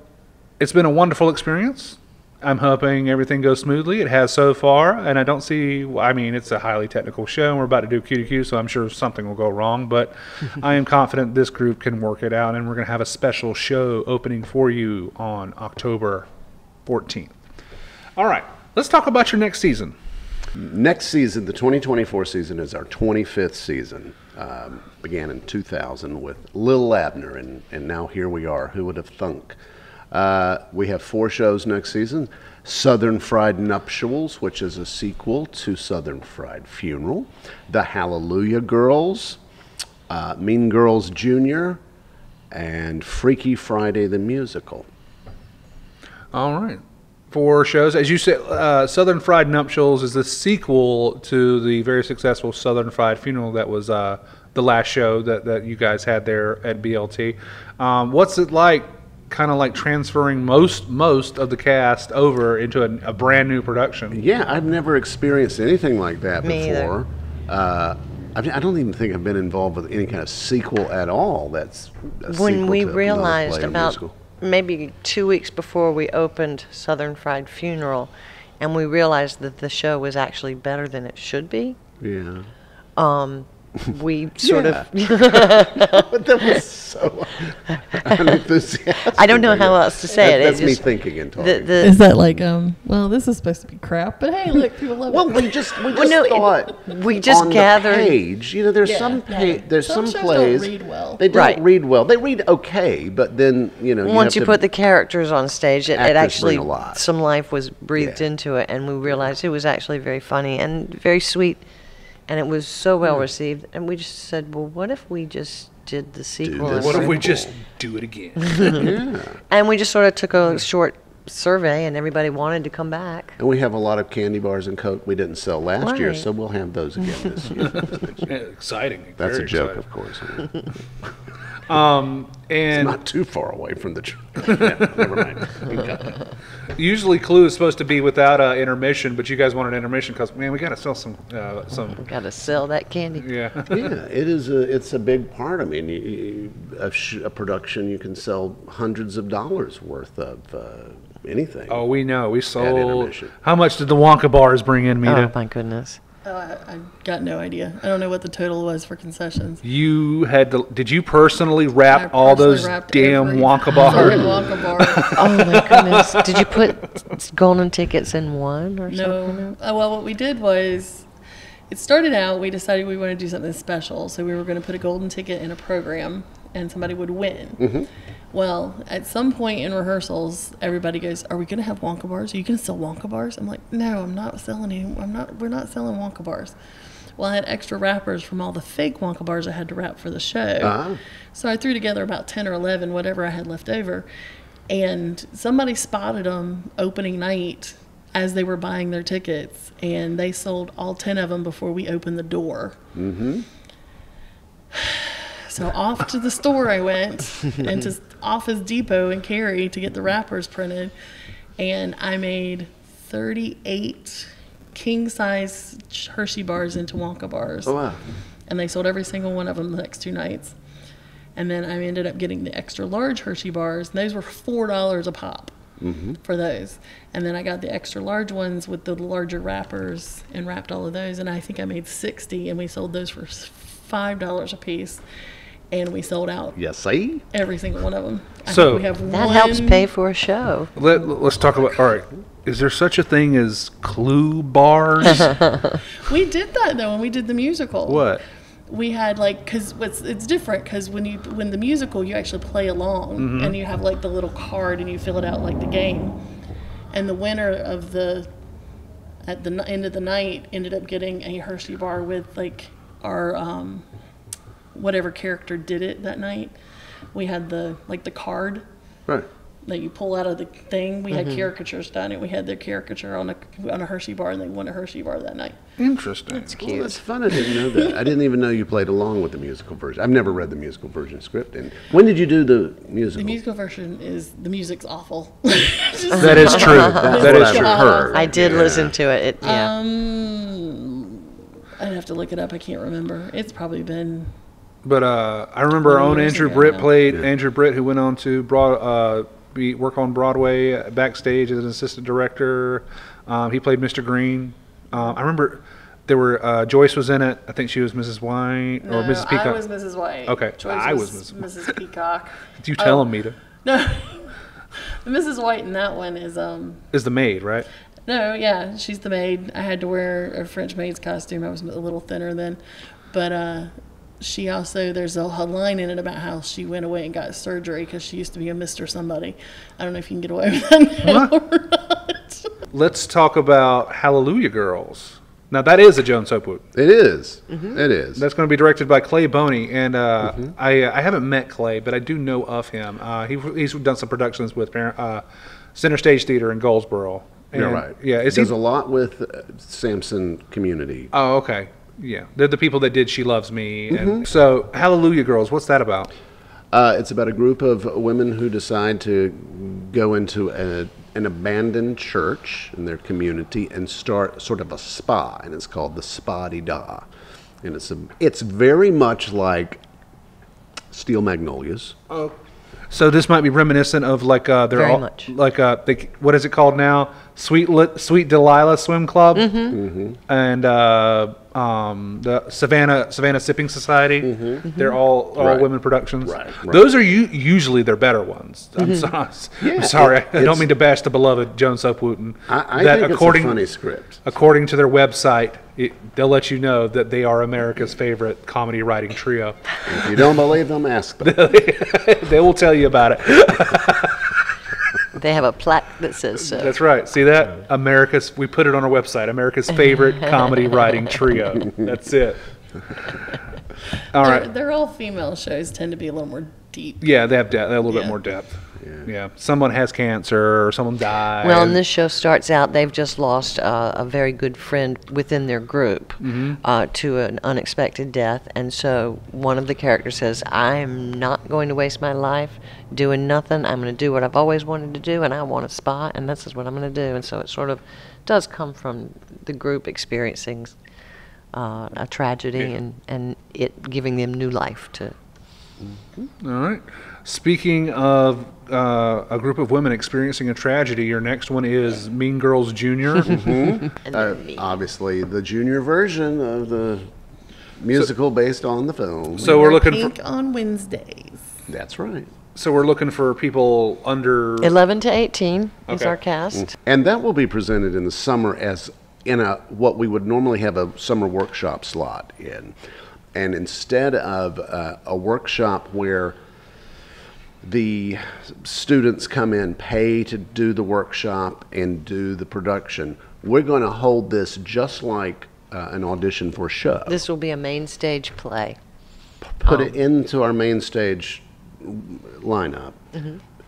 Speaker 1: it's been a wonderful experience. I'm hoping everything goes smoothly. It has so far, and I don't see. I mean, it's a highly technical show, and we're about to do cue-to-cue, so I'm sure something will go wrong. But I am confident this group can work it out, and we're going to have a special show opening for you on October 14th. All right, let's talk about your next season.
Speaker 3: Next season, the 2024 season, is our 25th season. Um, began in 2000 with Lil Abner, and, and now here we are. Who would have thunk? Uh, we have four shows next season Southern Fried Nuptials, which is a sequel to Southern Fried Funeral, The Hallelujah Girls, uh, Mean Girls Jr., and Freaky Friday the Musical.
Speaker 1: All right. Four shows. As you said, uh, Southern Fried Nuptials is the sequel to the very successful Southern Fried Funeral that was uh, the last show that, that you guys had there at BLT. Um, what's it like, kind of like transferring most most of the cast over into a, a brand new production?
Speaker 3: Yeah, I've never experienced anything like that
Speaker 2: Me
Speaker 3: before. Uh, I, mean, I don't even think I've been involved with any kind of sequel at all. That's a
Speaker 2: when we
Speaker 3: to
Speaker 2: realized about
Speaker 3: musical.
Speaker 2: Maybe two weeks before we opened Southern Fried Funeral, and we realized that the show was actually better than it should be.
Speaker 3: Yeah,
Speaker 2: Um, we sort of.
Speaker 3: but that was so unenthusiastic.
Speaker 2: I don't know how else to say
Speaker 3: That-
Speaker 2: it. It
Speaker 3: That's me
Speaker 2: just-
Speaker 3: thinking and talking.
Speaker 2: the,
Speaker 4: Is that like, um, well, this is supposed to be crap, but hey, look, people love
Speaker 3: well,
Speaker 4: it.
Speaker 3: Well, we just we just
Speaker 2: Well, no, it-
Speaker 3: thought
Speaker 2: we just
Speaker 3: on
Speaker 2: gathered-
Speaker 3: the page. You know, there's
Speaker 4: Yeah,
Speaker 3: some
Speaker 4: yeah.
Speaker 3: there's
Speaker 4: Some
Speaker 3: some,
Speaker 4: shows don't
Speaker 3: plays
Speaker 4: read well.
Speaker 3: They don't
Speaker 2: Right.
Speaker 3: read well. They read okay, but then you know
Speaker 2: once
Speaker 3: have
Speaker 2: you
Speaker 3: to-
Speaker 2: put the characters on stage, it, it actually
Speaker 3: bring a lot.
Speaker 2: some life was breathed
Speaker 3: Yeah.
Speaker 2: into it, and we realized it was actually very funny and very sweet, and it was so well hmm. received. And we just said, well, what if we just did the sequel?
Speaker 3: this.
Speaker 2: and
Speaker 1: What if we just do it again?
Speaker 3: yeah.
Speaker 2: And we just sort of took a short survey, and everybody wanted to come back.
Speaker 3: And we have a lot of candy bars and Coke we didn't sell last year,
Speaker 2: Right.
Speaker 3: so we'll have those again this year.
Speaker 1: Yeah, exciting.
Speaker 3: That's
Speaker 1: very
Speaker 3: a joke,
Speaker 1: exciting.
Speaker 3: of course.
Speaker 1: Um, and it's
Speaker 3: Not too far away from the truth. yeah, never mind. We got that.
Speaker 1: usually Clue is supposed to be without uh, intermission, but you guys want an intermission because man, we got to sell some uh, some.
Speaker 2: We Got to sell that candy.
Speaker 1: Yeah.
Speaker 3: Yeah, it is a it's a big part. I mean, you, you, a, sh- a production you can sell hundreds of dollars worth of uh, anything.
Speaker 1: Oh, we know. We sold.
Speaker 3: intermission.
Speaker 1: How much did the Wonka bars bring in, Meta?
Speaker 2: Oh my goodness!
Speaker 4: Oh, I, I got no idea. I don't know what the total was for concessions.
Speaker 1: You had to. Did you personally wrap
Speaker 4: I
Speaker 1: all
Speaker 4: personally
Speaker 1: those damn
Speaker 4: every
Speaker 1: Wonka bars?
Speaker 4: Wonka bar.
Speaker 2: Oh my goodness! Did you put golden tickets in one or something?
Speaker 4: No. Uh, well, what we did was, it started out. We decided we wanted to do something special, so we were going to put a golden ticket in a program, and somebody would win. Well, at some point in rehearsals, everybody goes, "Are we going to have Wonka bars? Are you going to sell Wonka bars?" I'm like, "No, I'm not selling any. I'm not. We're not selling Wonka bars." Well, I had extra wrappers from all the fake Wonka bars I had to wrap for the show.
Speaker 3: Ah.
Speaker 4: So I threw together about 10 or 11, whatever I had left over. And somebody spotted them opening night as they were buying their tickets. And they sold all 10 of them before we opened the door. Mm-hmm. So off to the store I went and to Office Depot in Cary to get the wrappers printed. And I made 38 king size Hershey bars into Wonka bars
Speaker 3: Oh, wow.
Speaker 4: and they sold every single one of them the next two nights. And then I ended up getting the extra large Hershey bars, and those were four dollars a pop mm-hmm. for those. And then I got the extra large ones with the larger wrappers and wrapped all of those, and I think I made sixty, and we sold those for five dollars a piece, and we sold out
Speaker 3: Yes, see?
Speaker 4: every single one of them. I
Speaker 1: So-
Speaker 4: think we have
Speaker 2: That helps pay for a show.
Speaker 1: Let, let's talk about. All right. Is there such a thing as Clue bars?
Speaker 4: We did that though when we did the musical.
Speaker 1: what?
Speaker 4: we had like because it's it's different because when you when the musical you actually play along and you have like the little card and you fill it out like the game and the winner of the at the end of the night ended up getting a hershey bar with like our um whatever character did it that night we had the like the card
Speaker 3: Right.
Speaker 4: that you pull out of the thing we had caricatures done and we had their caricature on a on a hershey bar and they won a hershey bar that night
Speaker 1: Interesting.
Speaker 3: That's Well, that's fun. I didn't know that. I didn't even know you played along with the musical version. I've never read the musical version script. And when did you do the musical?
Speaker 4: The musical version is the music's awful.
Speaker 1: That is true.
Speaker 3: That's
Speaker 1: that
Speaker 3: what
Speaker 1: is
Speaker 3: I've
Speaker 1: true.
Speaker 3: heard.
Speaker 2: I did
Speaker 3: Yeah.
Speaker 2: listen to it. it yeah.
Speaker 4: um, I'd have to look it up. I can't remember. It's probably been
Speaker 1: But uh, I remember our own Andrew
Speaker 4: ago
Speaker 1: Britt
Speaker 4: now.
Speaker 1: played Andrew Britt, who went on to broad, uh, be work on Broadway uh, backstage as an assistant director. Um, he played Mr. Green. Um, I remember there were uh, Joyce was in it. I think she was Mrs. White or
Speaker 4: No,
Speaker 1: Mrs. Peacock.
Speaker 4: I was Mrs. White.
Speaker 1: Okay,
Speaker 4: Joyce
Speaker 1: I
Speaker 4: was,
Speaker 1: was
Speaker 4: Mrs. Peacock.
Speaker 1: Did you tell
Speaker 4: Oh.
Speaker 1: him, Meta.
Speaker 4: No, Mrs. White in that one is um.
Speaker 1: Is the maid right?
Speaker 4: No, yeah, she's the maid. I had to wear a French maid's costume. I was a little thinner then, but uh, she also there's a, a line in it about how she went away and got surgery because she used to be a Mister somebody. I don't know if you can get away with that now or not.
Speaker 1: Let's talk about Hallelujah Girls. Now that is a Jones Hope Wooten.
Speaker 3: It is.
Speaker 4: Mm-hmm.
Speaker 3: It is.
Speaker 1: That's going to be directed by Clay Boney, and uh,
Speaker 3: Mm-hmm.
Speaker 1: I I haven't met Clay, but I do know of him. Uh, he he's done some productions with uh, Center Stage Theater in Goldsboro.
Speaker 3: You're right.
Speaker 1: Yeah, is
Speaker 3: Does
Speaker 1: he?
Speaker 3: a lot with uh, Sampson community.
Speaker 1: Oh, okay. Yeah, they're the people that did "She Loves Me."
Speaker 3: Mm-hmm.
Speaker 1: And so, Hallelujah Girls. What's that about?
Speaker 3: Uh, it's about a group of women who decide to go into a, an abandoned church in their community and start sort of a spa, and it's called the Spa Di Da. And it's a, it's very much like Steel Magnolias. Oh.
Speaker 1: So this might be reminiscent of like uh, they're
Speaker 2: Very
Speaker 1: all
Speaker 2: much.
Speaker 1: like uh, they, what is it called now? Sweet Lit, Sweet Delilah Swim Club,
Speaker 2: Mm-hmm.
Speaker 1: and uh, um, the Savannah Savannah Sipping Society. They're all all
Speaker 3: Mm-hmm.
Speaker 1: Women productions.
Speaker 3: Right, right.
Speaker 1: Those are u- usually their better ones. I'm,
Speaker 2: Mm-hmm.
Speaker 1: so,
Speaker 3: Yeah,
Speaker 1: I'm sorry.
Speaker 3: it-
Speaker 1: I don't mean to bash the beloved Jones Hope Wooten.
Speaker 3: I, I
Speaker 1: that
Speaker 3: think
Speaker 1: according
Speaker 3: it's a funny script.
Speaker 1: according to their website, it, they'll let you know that they are America's favorite comedy writing trio.
Speaker 3: If you don't believe them, ask them.
Speaker 1: they will tell you about it.
Speaker 2: They have a plaque that says so.
Speaker 1: That's right. See that? America's. We put it on our website. America's favorite comedy writing trio. That's it. All
Speaker 4: They're,
Speaker 1: right.
Speaker 4: they're all female shows. Tend to be a little more deep.
Speaker 1: Yeah, they have, de- they have a little bit
Speaker 4: Yeah.
Speaker 1: more depth. Yeah. Someone has cancer or someone died.
Speaker 2: Well, and this show starts out, they've just lost uh, a very good friend within their group uh, to an unexpected death. And so one of the characters says, I'm not going to waste my life doing nothing. I'm going to do what I've always wanted to do, and I want a spot, and this is what I'm going to do. And so it sort of does come from the group experiencing uh, a tragedy and, and it giving them new life to.
Speaker 1: All right. Speaking of uh, a group of women experiencing a tragedy, your next one is Mean Girls Junior.
Speaker 2: And
Speaker 3: Uh, obviously, the junior version of the musical based on the film.
Speaker 1: So we're
Speaker 4: Wear
Speaker 1: looking
Speaker 4: pink
Speaker 1: for.
Speaker 4: on Wednesdays.
Speaker 3: That's right.
Speaker 1: So we're looking for people under.
Speaker 2: 11 to 18 is our cast.
Speaker 3: And that will be presented in the summer as in a what we would normally have a summer workshop slot in. And instead of uh, a workshop where the students come in, pay to do the workshop and do the production, we're going to hold this just like uh, an audition for a show.
Speaker 2: This will be a main stage play.
Speaker 3: Put it into our main stage lineup,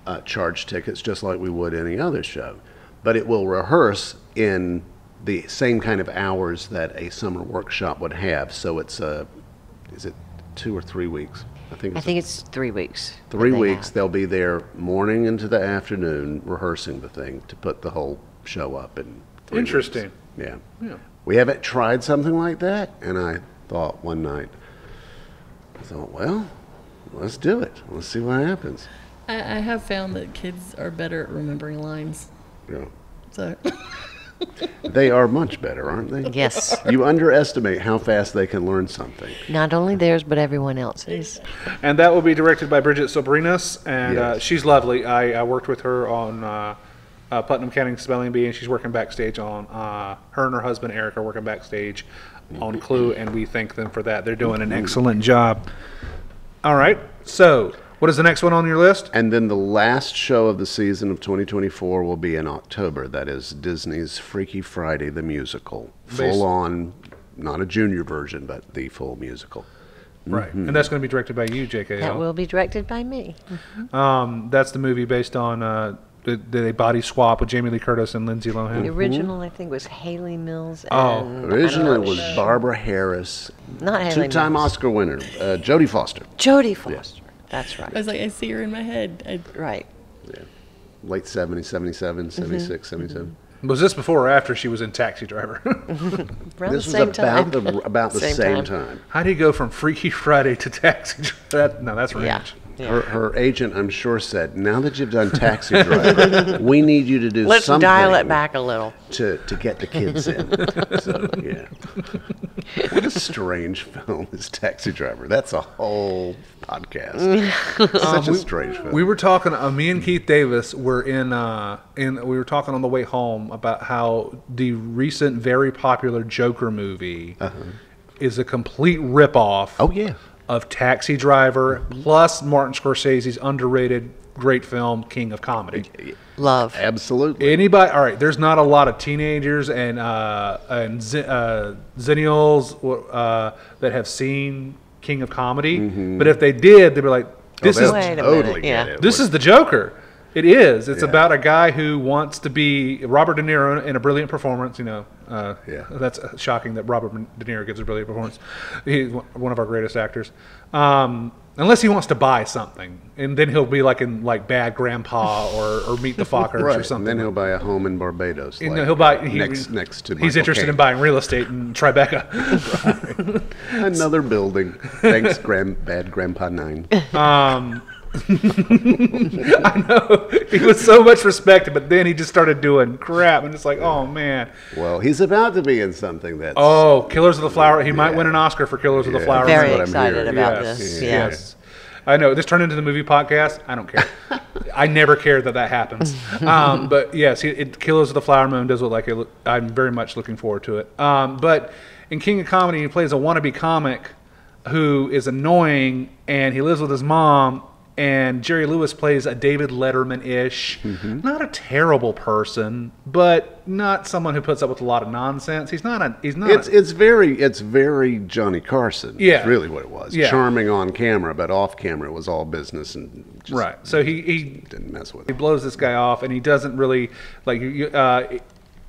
Speaker 3: uh, charge tickets just like we would any other show. But it will rehearse in the same kind of hours that a summer workshop would have. So it's a, is it two or three weeks? I think
Speaker 2: I
Speaker 3: it's
Speaker 2: think it's three weeks.
Speaker 3: three
Speaker 2: they
Speaker 3: weeks.
Speaker 2: have.
Speaker 3: They'll be there morning into the afternoon rehearsing the thing to put the whole show up in. Three weeks.
Speaker 1: Interesting.
Speaker 3: Yeah.
Speaker 1: Yeah.
Speaker 3: We haven't tried something like that, and I thought one night, I thought, well, let's do it. Let's see what happens.
Speaker 4: I, I have found that kids are better at remembering lines.
Speaker 3: You know,
Speaker 4: So
Speaker 3: they are much better, aren't they?
Speaker 2: Yes.
Speaker 3: You underestimate how fast they can learn something.
Speaker 2: Not only theirs, but everyone else's.
Speaker 1: And that will be directed by Bridget Sobrinas, and uh, she's lovely. I, I worked with her on uh, uh, Putnam County Spelling Bee, and she's working backstage on. Uh, her and her husband Eric are working backstage on Clue, and we thank them for that. They're doing an excellent job. All right, so what is the next one on your list?
Speaker 3: And then the last show of the season of 2024 will be in October. That is Disney's Freaky Friday, the musical.
Speaker 1: Based-
Speaker 3: Full on, not a junior version, but the full musical.
Speaker 1: Right, and that's going to be directed by you, J.K.
Speaker 2: That will be directed by me.
Speaker 1: Um, that's the movie based on uh, the, the body swap with Jamie Lee Curtis and Lindsay Lohan?
Speaker 2: The
Speaker 1: Lohan.
Speaker 2: original, I think, was Hayley Mills. And
Speaker 1: Oh.
Speaker 3: Originally, it was
Speaker 2: not.
Speaker 3: Barbara Harris,
Speaker 2: Not Hayley
Speaker 3: two-time
Speaker 2: Mills.
Speaker 3: Oscar winner, uh, Jodie Foster,
Speaker 2: Jodie Foster. That's right.
Speaker 4: I was like, I see her in my head. I,
Speaker 2: Right.
Speaker 3: late 70s, 77,
Speaker 2: Mm-hmm.
Speaker 3: 76, 77.
Speaker 1: Was this before or after she was in Taxi Driver?
Speaker 2: Around
Speaker 3: This
Speaker 2: the
Speaker 3: was
Speaker 2: same
Speaker 3: about
Speaker 2: time.
Speaker 3: the about the
Speaker 2: Same
Speaker 3: same,
Speaker 2: time.
Speaker 3: time.
Speaker 1: How do you go from Freaky Friday to Taxi Driver? That, no, that's ranch.
Speaker 2: Yeah.
Speaker 3: Her, her agent, I'm sure, said, "Now that you've done Taxi Driver, we need you to do something.
Speaker 2: Let's dial it back a little.
Speaker 3: to to get the kids in." so yeah, what a strange film is Taxi Driver. That's a whole podcast. Such a strange film.
Speaker 1: We were talking. Uh, me and Keith Davis were in. Uh, in we were talking on the way home about how the recent very popular Joker movie is a complete ripoff.
Speaker 3: oh yeah,
Speaker 1: of Taxi Driver plus Martin Scorsese's underrated great film King of Comedy.
Speaker 2: Love.
Speaker 3: absolutely.
Speaker 1: Anybody? All right. There's not a lot of teenagers and uh, and zen, uh, zennials uh, that have seen King of Comedy, but if they did, they'd be like, "This
Speaker 3: Oh,
Speaker 1: is
Speaker 3: they'll
Speaker 2: Wait a
Speaker 3: totally
Speaker 2: minute,
Speaker 3: get
Speaker 2: yeah.
Speaker 3: it.
Speaker 1: this is the Joker." It is. It's
Speaker 3: Yeah.
Speaker 1: about a guy who wants to be Robert De Niro in a brilliant performance. You know, uh,
Speaker 3: Yeah.
Speaker 1: that's shocking that Robert De Niro gives a brilliant performance. He's one of our greatest actors. Um, unless he wants to buy something, and then he'll be like in like Bad Grandpa or, or Meet the Fockers
Speaker 3: right.
Speaker 1: or something.
Speaker 3: And
Speaker 1: then
Speaker 3: he'll buy a home in Barbados. like,
Speaker 1: he'll buy he,
Speaker 3: next next to.
Speaker 1: He's
Speaker 3: Michael
Speaker 1: interested
Speaker 3: Caine.
Speaker 1: in buying real estate in Tribeca.
Speaker 3: another building. Thanks, Grand Bad Grandpa Nine.
Speaker 1: I know he was so much respected, but then he just started doing crap, and it's like, oh man.
Speaker 3: Well, he's about to be in something that's.
Speaker 1: Oh, Killers of the Flower. He might win an Oscar for Killers of the
Speaker 3: Yeah.
Speaker 1: Flower.
Speaker 2: Very
Speaker 3: what I'm
Speaker 2: excited about
Speaker 1: yes,
Speaker 2: this.
Speaker 3: Yeah.
Speaker 2: Yeah.
Speaker 1: yes. I know this turned into the movie podcast. I don't care. I never care that that happens. Um, but yes, it, it, Killers of the Flower Moon does look like it. Look, I'm very much looking forward to it. Um, but in King of Comedy, he plays a wannabe comic who is annoying, and he lives with his mom. And Jerry Lewis plays a David Letterman ish,
Speaker 3: Mm-hmm.
Speaker 1: not a terrible person, but not someone who puts up with a lot of nonsense. He's not a. He's not.
Speaker 3: It's
Speaker 1: a,
Speaker 3: it's very it's very Johnny Carson.
Speaker 1: Yeah.
Speaker 3: really what it was.
Speaker 1: Yeah.
Speaker 3: Charming on camera, but off camera it was all business and just
Speaker 1: right. So he, he
Speaker 3: didn't mess with
Speaker 1: he
Speaker 3: it.
Speaker 1: blows this guy off, and he doesn't really like. Uh,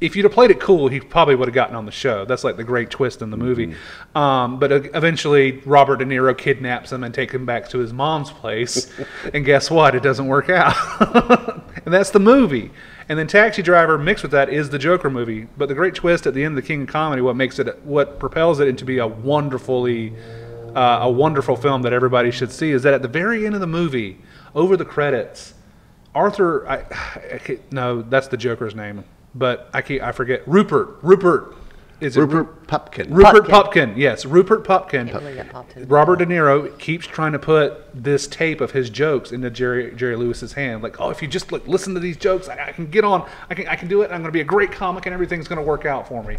Speaker 1: if you'd have played it cool, he probably would have gotten on the show. That's like the great twist in the movie.
Speaker 3: Mm-hmm.
Speaker 1: Um, but eventually, Robert De Niro kidnaps him and takes him back to his mom's place. and guess what? It doesn't work out. and that's the movie. And then Taxi Driver mixed with that is the Joker movie. But the great twist at the end of the King of Comedy, what makes it, what propels it into be a wonderfully, uh, a wonderful film that everybody should see, is that at the very end of the movie, over the credits, Arthur, I, I no, that's the Joker's name, but I can't, I forget. Rupert, Rupert, is it Ru-
Speaker 3: Rupert Pupkin.
Speaker 1: Rupert
Speaker 2: Pupkin.
Speaker 1: Pupkin. Yes, Rupert Pupkin.
Speaker 2: Really got popped in.
Speaker 1: Robert De Niro keeps trying to put this tape of his jokes into Jerry Jerry Lewis's hand. Like, oh, if you just listen to these jokes, I, I can get on. I can I can do it. I'm going to be a great comic, and everything's going to work out for me.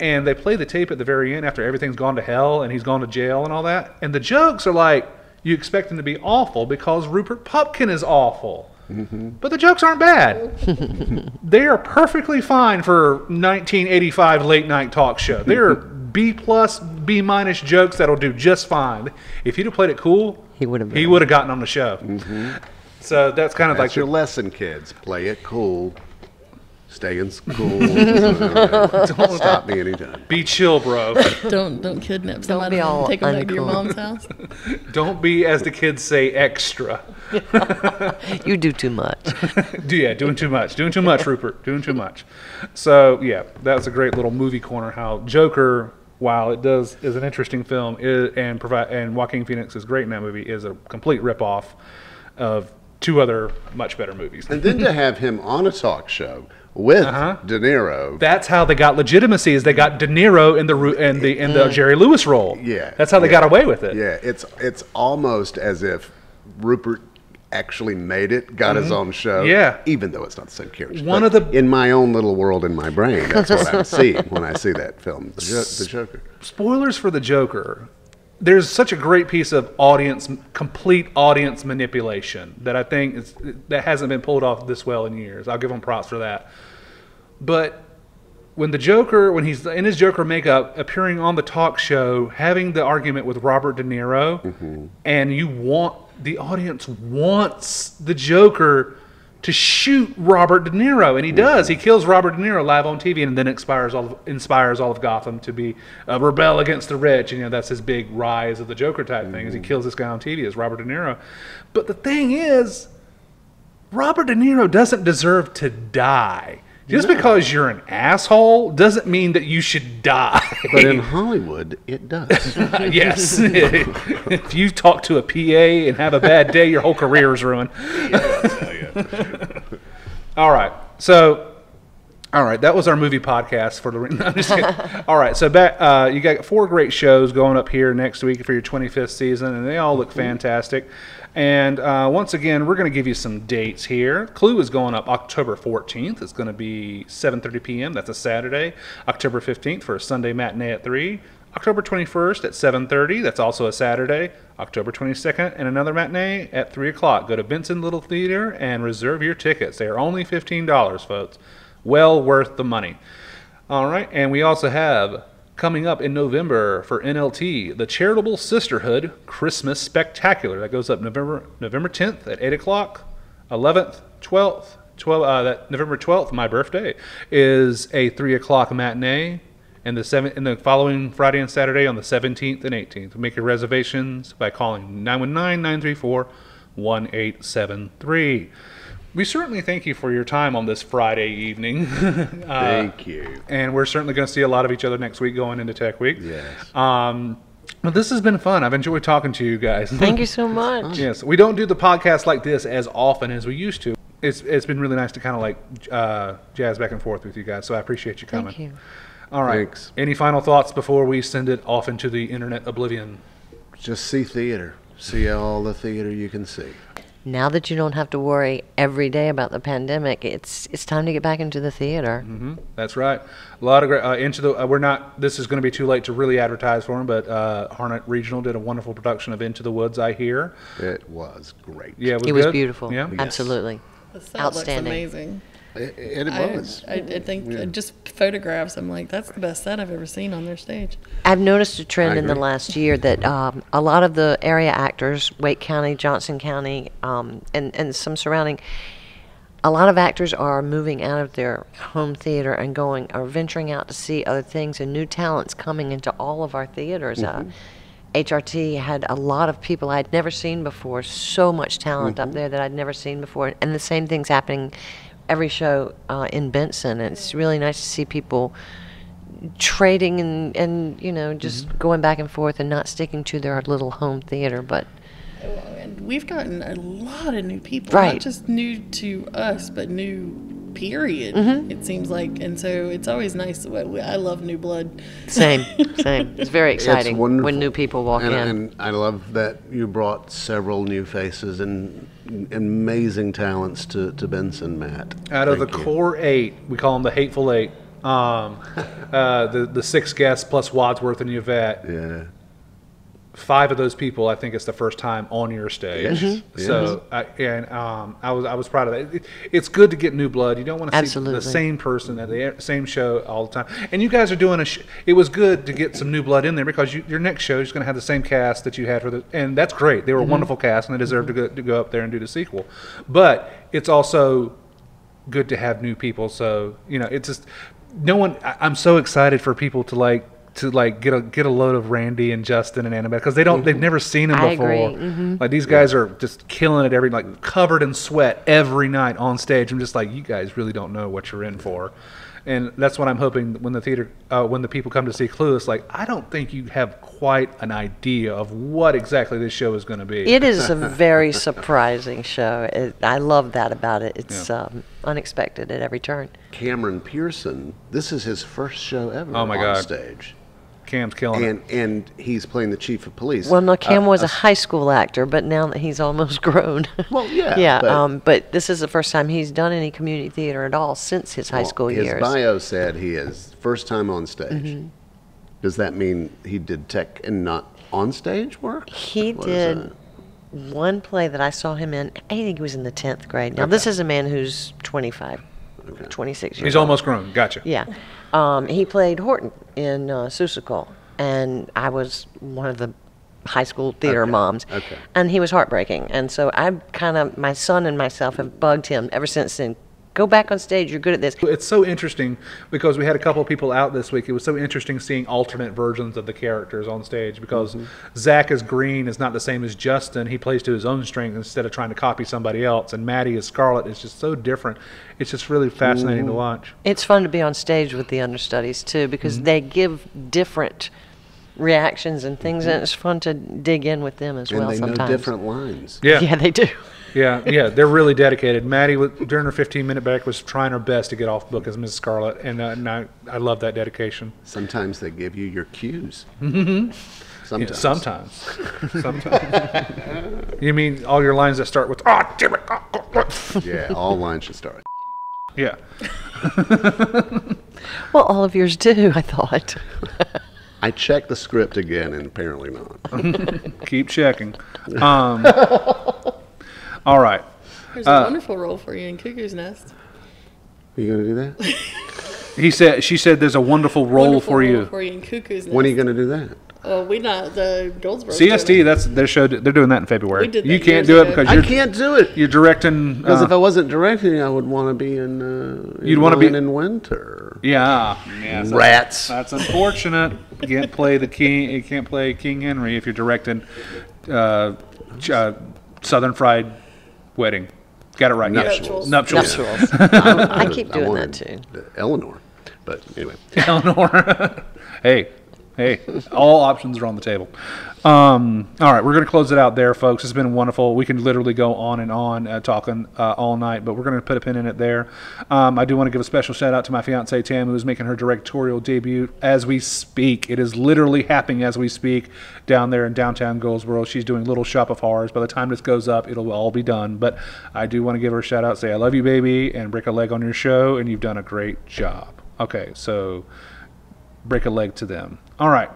Speaker 1: And they play the tape at the very end after everything's gone to hell and he's gone to jail and all that. And the jokes are like you expect them to be awful because Rupert Pupkin is awful. Mm-hmm. But the jokes aren't bad. they are perfectly fine for 1985 late night talk show. They are B plus, B minus jokes that'll do just fine. If you'd have played it cool,
Speaker 2: He would have
Speaker 1: he would have gotten on the show. Mm-hmm. So that's kind of
Speaker 3: That's
Speaker 1: like
Speaker 3: your
Speaker 1: the,
Speaker 3: lesson, kids. Play it cool. Stay in school. Don't stop me anytime.
Speaker 1: be chill, bro.
Speaker 4: Don't don't kidnap somebody
Speaker 2: be all
Speaker 4: and take them back to your
Speaker 2: uncool.
Speaker 4: mom's house.
Speaker 1: Don't be, as the kids say, extra.
Speaker 2: You do too much.
Speaker 1: Do yeah, doing too much, doing too much, Rupert, doing too much. So yeah, that's a great little movie corner. How Joker, while it does is an interesting film, is, and provide and Joaquin Phoenix is great in that movie, is a complete ripoff of two other much better movies.
Speaker 3: And then to have him on a talk show with
Speaker 1: Uh-huh.
Speaker 3: De Niro.
Speaker 1: That's how they got legitimacy. Is they got De Niro in the in the in the Jerry Lewis role.
Speaker 3: Yeah,
Speaker 1: that's how they
Speaker 3: yeah.
Speaker 1: got away with it.
Speaker 3: Yeah, it's it's almost as if Rupert actually made it, got his own show.
Speaker 1: Mm-hmm. Yeah.
Speaker 3: even though it's not the same character.
Speaker 1: One
Speaker 3: But
Speaker 1: of the-
Speaker 3: in my own little world in my brain, that's what I see when I see that film, The, jo- the Joker.
Speaker 1: spoilers for the Joker. There's such a great piece of audience, complete audience manipulation that I think is, that hasn't been pulled off this well in years. I'll give him props for that. But when the Joker, when he's in his Joker makeup, appearing on the talk show, having the argument with Robert De Niro, mm-hmm. and you want the audience wants the Joker to shoot Robert De Niro, and he does. He kills Robert De Niro live on TV, and then inspires all of, inspires all of Gotham to be uh, rebel against the rich. And you know that's his big rise of the Joker type thing. Is he kills this guy on TV as Robert De Niro. But the thing is, Robert De Niro doesn't deserve to die. Just because you're an asshole doesn't mean that you should die.
Speaker 3: But in Hollywood, it does.
Speaker 1: yes. if you talk to a PA and have a bad day, your whole career is ruined. all right. So, all right, that was our movie podcast for the. No, all right, so back, uh, you got four great shows going up here next week for your 25th season, and they all look fantastic. And uh, once again, we're going to give you some dates here. Clue is going up October 14th. It's going to be 7:30 p.m. That's a Saturday. October 15th for a Sunday matinee at three. October 21st at 7:30. That's also a Saturday. October 22nd and another matinee at 3 o'clock. Go to Benson Little Theater and reserve your tickets. They are only $15, folks. Well worth the money. All right, and we also have coming up in November for NLT the Charitable Sisterhood Christmas Spectacular. That goes up November November 10th at 8 o'clock, 11th, 12th. 12, uh, that November 12th, my birthday, is a 3 o'clock matinee and the seven and the following Friday and Saturday on the 17th and 18th. Make your reservations by calling 919-934-1873. We certainly thank you for your time on this Friday evening. Uh,
Speaker 3: Thank you.
Speaker 1: and we're certainly going to see a lot of each other next week going into Tech Week.
Speaker 3: Yes.
Speaker 1: Um, but this has been fun. I've enjoyed talking to you guys.
Speaker 2: Thank you so much.
Speaker 1: Yes, we don't do the podcast like this as often as we used to. It's it's been really nice to kind of like uh, jazz back and forth with you guys. So I appreciate you coming.
Speaker 2: Thank you.
Speaker 1: All right.
Speaker 3: Thanks.
Speaker 1: Any final thoughts before we send it off into the internet oblivion?
Speaker 3: Just see theater. See all the theater you can see.
Speaker 2: Now that you don't have to worry every day about the pandemic, it's it's time to get back into the theater.
Speaker 1: Mm -hmm. That's right. A lot of great. Uh, into the. Uh, we're not. This is going to be too late to really advertise for them, but uh, Harnett Regional did a wonderful production of Into the Woods. I hear.
Speaker 3: It was great.
Speaker 1: Yeah, it was,
Speaker 2: It was beautiful.
Speaker 1: Yeah.
Speaker 2: Absolutely.
Speaker 4: The set
Speaker 2: Outstanding.
Speaker 4: looks amazing.
Speaker 3: It, it
Speaker 4: I,
Speaker 3: was.
Speaker 4: I, I think uh, just photographs. I'm like, that's the best set I've ever seen on their stage.
Speaker 2: I've noticed a trend in the last year that um, a lot of the area actors, Wake County, Johnston County, um, and, and some surrounding, a lot of actors are moving out of their home theater and going, are venturing out to see other things and new talents coming into all of our theaters. Uh, HRT had a lot of people I'd never seen before, so much talent up there that I'd never seen before. And the same thing's happening every show uh, in Benson. And it's really nice to see people trading and, and you know, just going back and forth and not sticking to their little home theater. But
Speaker 4: And we've gotten a lot of new people,
Speaker 2: Right.
Speaker 4: not just new to us, but new period.
Speaker 2: Mm-hmm.
Speaker 4: It seems like, and so it's always nice. I love new blood.
Speaker 2: same, same. It's very exciting
Speaker 3: it's
Speaker 2: when new people walk
Speaker 3: and,
Speaker 2: in.
Speaker 3: And I love that you brought several new faces and amazing talents to, to Benson, Matt.
Speaker 1: Out of
Speaker 3: Thank
Speaker 1: the
Speaker 3: you.
Speaker 1: core eight, we call them the hateful eight. Um, uh, the the six guests plus Wadsworth and Yvette.
Speaker 3: Yeah.
Speaker 1: Five of those people, I think, it's the first time on your stage. Mm-hmm.
Speaker 3: Yes.
Speaker 1: So, I, and um, I was I was proud of that. It- it's good to get new blood. You don't want to see the same person at the same show all the time. And you guys are doing a. Sh- it was good to get some new blood in there because you, your next show is going to have the same cast that you had for the, and that's great. They were a wonderful cast and they deserve to mm-hmm. go to go up there and do the sequel. But it's also good to have new people. So you know, it's just no one. I, I'm so excited for people to like to like get a get a load of Randy and Justin and Annabelle because they don't they've never seen them
Speaker 2: I
Speaker 1: before.
Speaker 2: agree. Mhm.
Speaker 1: Like these guys are just killing it every like covered in sweat every night on stage. I'm just like you guys really don't know what you're in for. And that's what I'm hoping when the theater, uh, when the people come to see Clue, it's like I don't think you have quite an idea of what exactly this show is going to be.
Speaker 2: It is a very surprising show. It, I love that about it. It's um, unexpected at every turn.
Speaker 3: Cameron Pearson, this is his first show ever
Speaker 1: Oh my
Speaker 3: on
Speaker 1: God.
Speaker 3: stage.
Speaker 1: Cam's killing it.
Speaker 3: And and he's playing the chief of police.
Speaker 2: Well, no, Cam
Speaker 3: Uh,
Speaker 2: was a
Speaker 3: uh,
Speaker 2: high school actor, but now that he's almost grown.
Speaker 3: Well, yeah,
Speaker 2: yeah,
Speaker 3: but-
Speaker 2: um, but this is the first time he's done any community theater at all since his high
Speaker 3: well,
Speaker 2: school
Speaker 3: his
Speaker 2: years.
Speaker 3: bio said he is first time on stage.
Speaker 2: Mm-hmm.
Speaker 3: Does that mean he did tech and not on stage work?
Speaker 2: He
Speaker 3: What is
Speaker 2: did one play that I saw him in. I think he was in the 10th grade. Now, this is a man who's 25, 26 years
Speaker 1: He's
Speaker 2: old.
Speaker 1: almost grown. Gotcha.
Speaker 2: Yeah. Um, he played Horton in uh, Seussical, and I was one of the high school theater
Speaker 3: Okay,
Speaker 2: moms.
Speaker 3: okay.
Speaker 2: And he was heartbreaking. And so I kind of, my son and myself have bugged him ever since then. Go back on stage. You're good at this.
Speaker 1: It's so interesting because we had a couple of people out this week. It was so interesting seeing alternate versions of the characters on stage because mm-hmm. Zach as Green is not the same as Justin. He plays to his own strength instead of trying to copy somebody else. And Maddie as Scarlet is just so different. It's just really fascinating to watch.
Speaker 2: It's fun to be on stage with the understudies too because mm-hmm. they give different reactions and things, mm-hmm. and it's fun to dig in with them as
Speaker 3: And
Speaker 2: well.
Speaker 3: they
Speaker 2: sometimes.
Speaker 3: know different lines.
Speaker 1: Yeah,
Speaker 2: Yeah, they do.
Speaker 1: Yeah, yeah. They're really dedicated. Maddie, wa- during her 15 minute break, was trying her best to get off book as Mrs. Scarlett, and, uh, and I, I love that dedication.
Speaker 3: Sometimes they give you your cues. Mm-hmm.
Speaker 1: Yeah,
Speaker 3: Sometimes.
Speaker 1: sometimes. sometimes. you mean all your lines that start with "Ah, damn it!" ah, ah."
Speaker 3: Yeah, all lines should start.
Speaker 1: Yeah.
Speaker 2: Well, all of yours do. I thought.
Speaker 3: I checked the script again, and apparently not.
Speaker 1: Keep checking. Um, all right.
Speaker 4: There's a wonderful role for you in Cuckoo's Nest.
Speaker 3: Are you going to do that?
Speaker 1: He said. She said, "There's a wonderful role
Speaker 4: Wonderful
Speaker 1: for
Speaker 4: role
Speaker 1: you."
Speaker 4: For you in Cuckoo's Nest.
Speaker 3: When are you going to do that?
Speaker 4: Oh, we not the Goldsboro.
Speaker 1: CST. That's their show. They're doing that in February.
Speaker 4: We did
Speaker 1: you can't
Speaker 4: years
Speaker 1: do it
Speaker 4: ago.
Speaker 1: because
Speaker 3: I
Speaker 1: you're
Speaker 3: can't do it.
Speaker 1: you're directing.
Speaker 3: Because
Speaker 1: uh,
Speaker 3: if I wasn't directing, I would want to be in. Uh,
Speaker 1: You'd wanna be-
Speaker 3: in winter.
Speaker 1: yeah. Yeah. so
Speaker 3: Rats.
Speaker 1: That's unfortunate. You can't play the king. You can't play King Henry if you're directing uh, uh, Southern Fried Wedding. Got it right.
Speaker 3: Nuptials.
Speaker 1: Yes. Nuptials.
Speaker 2: Nuptials. Um, I keep doing that too.
Speaker 3: Eleanor, but anyway.
Speaker 1: Eleanor. hey, hey, all options are on the table. Um, all right, we're going to close it out there, folks. It's been wonderful. We can literally go on and on uh, talking uh, all night, but we're going to put a pin in it there. Um, I do want to give a special shout out to my fiance Tam, who is making her directorial debut as we speak. It is literally happening as we speak down there in downtown Goldsboro. She's doing Little Shop of Horrors. By the time this goes up, it'll all be done. But I do want to give her a shout out, say I love you, baby, and break a leg on your show, and you've done a great job. Okay, so break a leg to them. All right.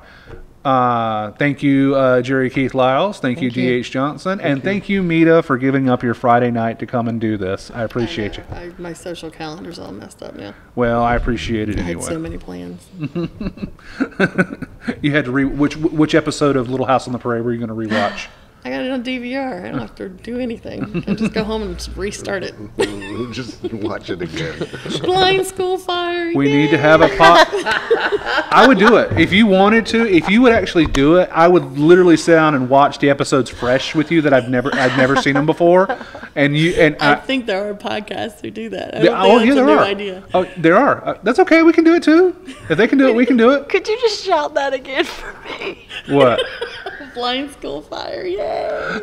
Speaker 1: Uh, thank you, uh, Jeri Keith Liles. Thank, you, D.H. Johnson. and thank you, Meta, for giving up your Friday night to come and do this. I appreciate you.
Speaker 4: I, my social calendar's all messed up now.
Speaker 1: Well, I appreciate it
Speaker 4: I had so many plans.
Speaker 1: You had to re which which episode of Little House on the Prairie were you going to rewatch?
Speaker 4: I got it on DVR. I don't have to do anything. I just go home and just restart it.
Speaker 3: Just watch it again.
Speaker 4: Blind School Fire.
Speaker 1: We need to have a pot. I would do it if you wanted to. If you would actually do it, I would literally sit down and watch the episodes fresh with you that I've never I've never seen them before, and you and
Speaker 4: I
Speaker 1: I,
Speaker 4: think there are podcasts who do that. I don't
Speaker 1: oh,
Speaker 4: think
Speaker 1: yeah, there are.
Speaker 4: idea.
Speaker 1: Oh, there are. Uh, that's okay. We can do it too. If they can do it, we can do it.
Speaker 2: Could you just shout that again for me?
Speaker 1: What?
Speaker 4: Blind School Fire. Yay.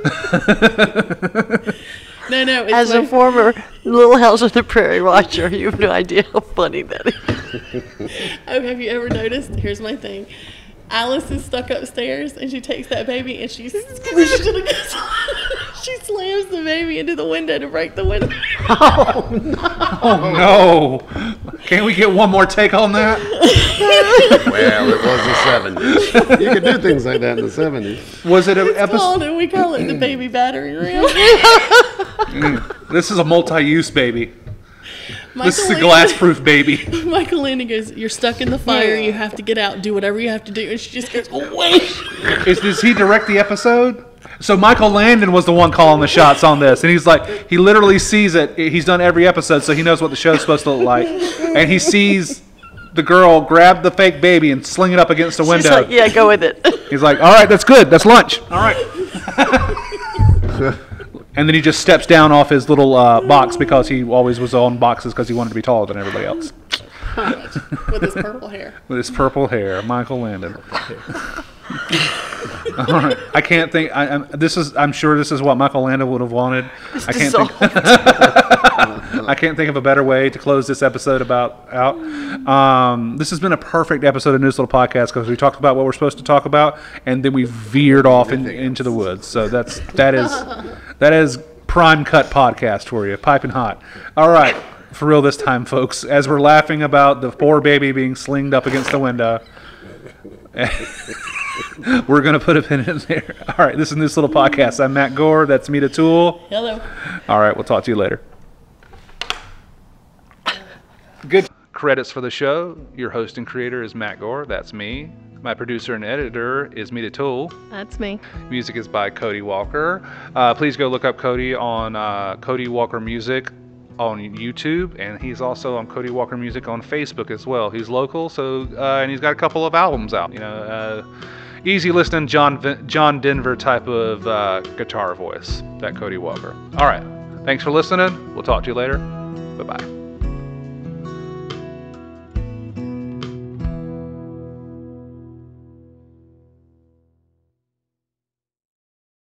Speaker 4: no, no. It's
Speaker 2: As a former Little House on the Prairie watcher, you have no idea how funny that is.
Speaker 4: Oh, have you ever noticed? Here's my thing. Alice is stuck upstairs and she takes that baby and she screams and it goes- she slams the baby into the window to break the window.
Speaker 1: Oh, oh no! Can we get one more take on that?
Speaker 3: well, it was the 70s. You could do things like that in the 70s.
Speaker 1: Was it an
Speaker 4: It's
Speaker 1: episode?
Speaker 4: called and we call it the baby battery ram. Mm.
Speaker 1: This is a multi-use baby. This is a glass-proof baby.
Speaker 4: Landon- Michael Landon goes, "You're stuck in the fire. You have to get out. Do whatever you have to do." And she just goes, "Wait."
Speaker 1: Is does he direct the episode? So Michael Landon was the one calling the shots on this, and he's like, he literally sees it. He's done every episode, so he knows what the show's supposed to look like, and he sees the girl grab the fake baby and sling it up against the
Speaker 2: She's
Speaker 1: window.
Speaker 2: like, yeah, go with it.
Speaker 1: He's like, all right, that's good. That's lunch. All right. and then he just steps down off his little uh, box because he always was on boxes because he wanted to be taller than everybody else.
Speaker 4: with his purple hair.
Speaker 1: With his purple hair, Michael Landon. all right. I can't think. I, I'm, this is. I'm sure this is what Michael Landon would have wanted. I can't think. I can't think of a better way to close this episode about out. Um, this has been a perfect episode of Neuse Little Podcast because we talked about what we're supposed to talk about, and then we veered off in, into the woods. So that's that is that is prime cut podcast for you, piping hot. All right, for real this time, folks. As we're laughing about the poor baby being slinged up against the window. We're gonna put a pin in there. All right, this is this Little Podcast. I'm Matt Gore. That's Meta Toole.
Speaker 4: Hello.
Speaker 1: All right, we'll talk to you later. Good credits for the show. Your host and creator is Matt Gore. That's me. My producer and editor is Meta Toole.
Speaker 4: That's me.
Speaker 1: Music is by Cody Walker. Uh, please go look up Cody on uh, Cody Walker Music on YouTube, and he's also on Cody Walker Music on Facebook as well. He's local, so uh, and he's got a couple of albums out. You know, uh, easy listening John John Denver type of uh, guitar voice. That Cody Walker. All right, thanks for listening. We'll talk to you later. Bye bye.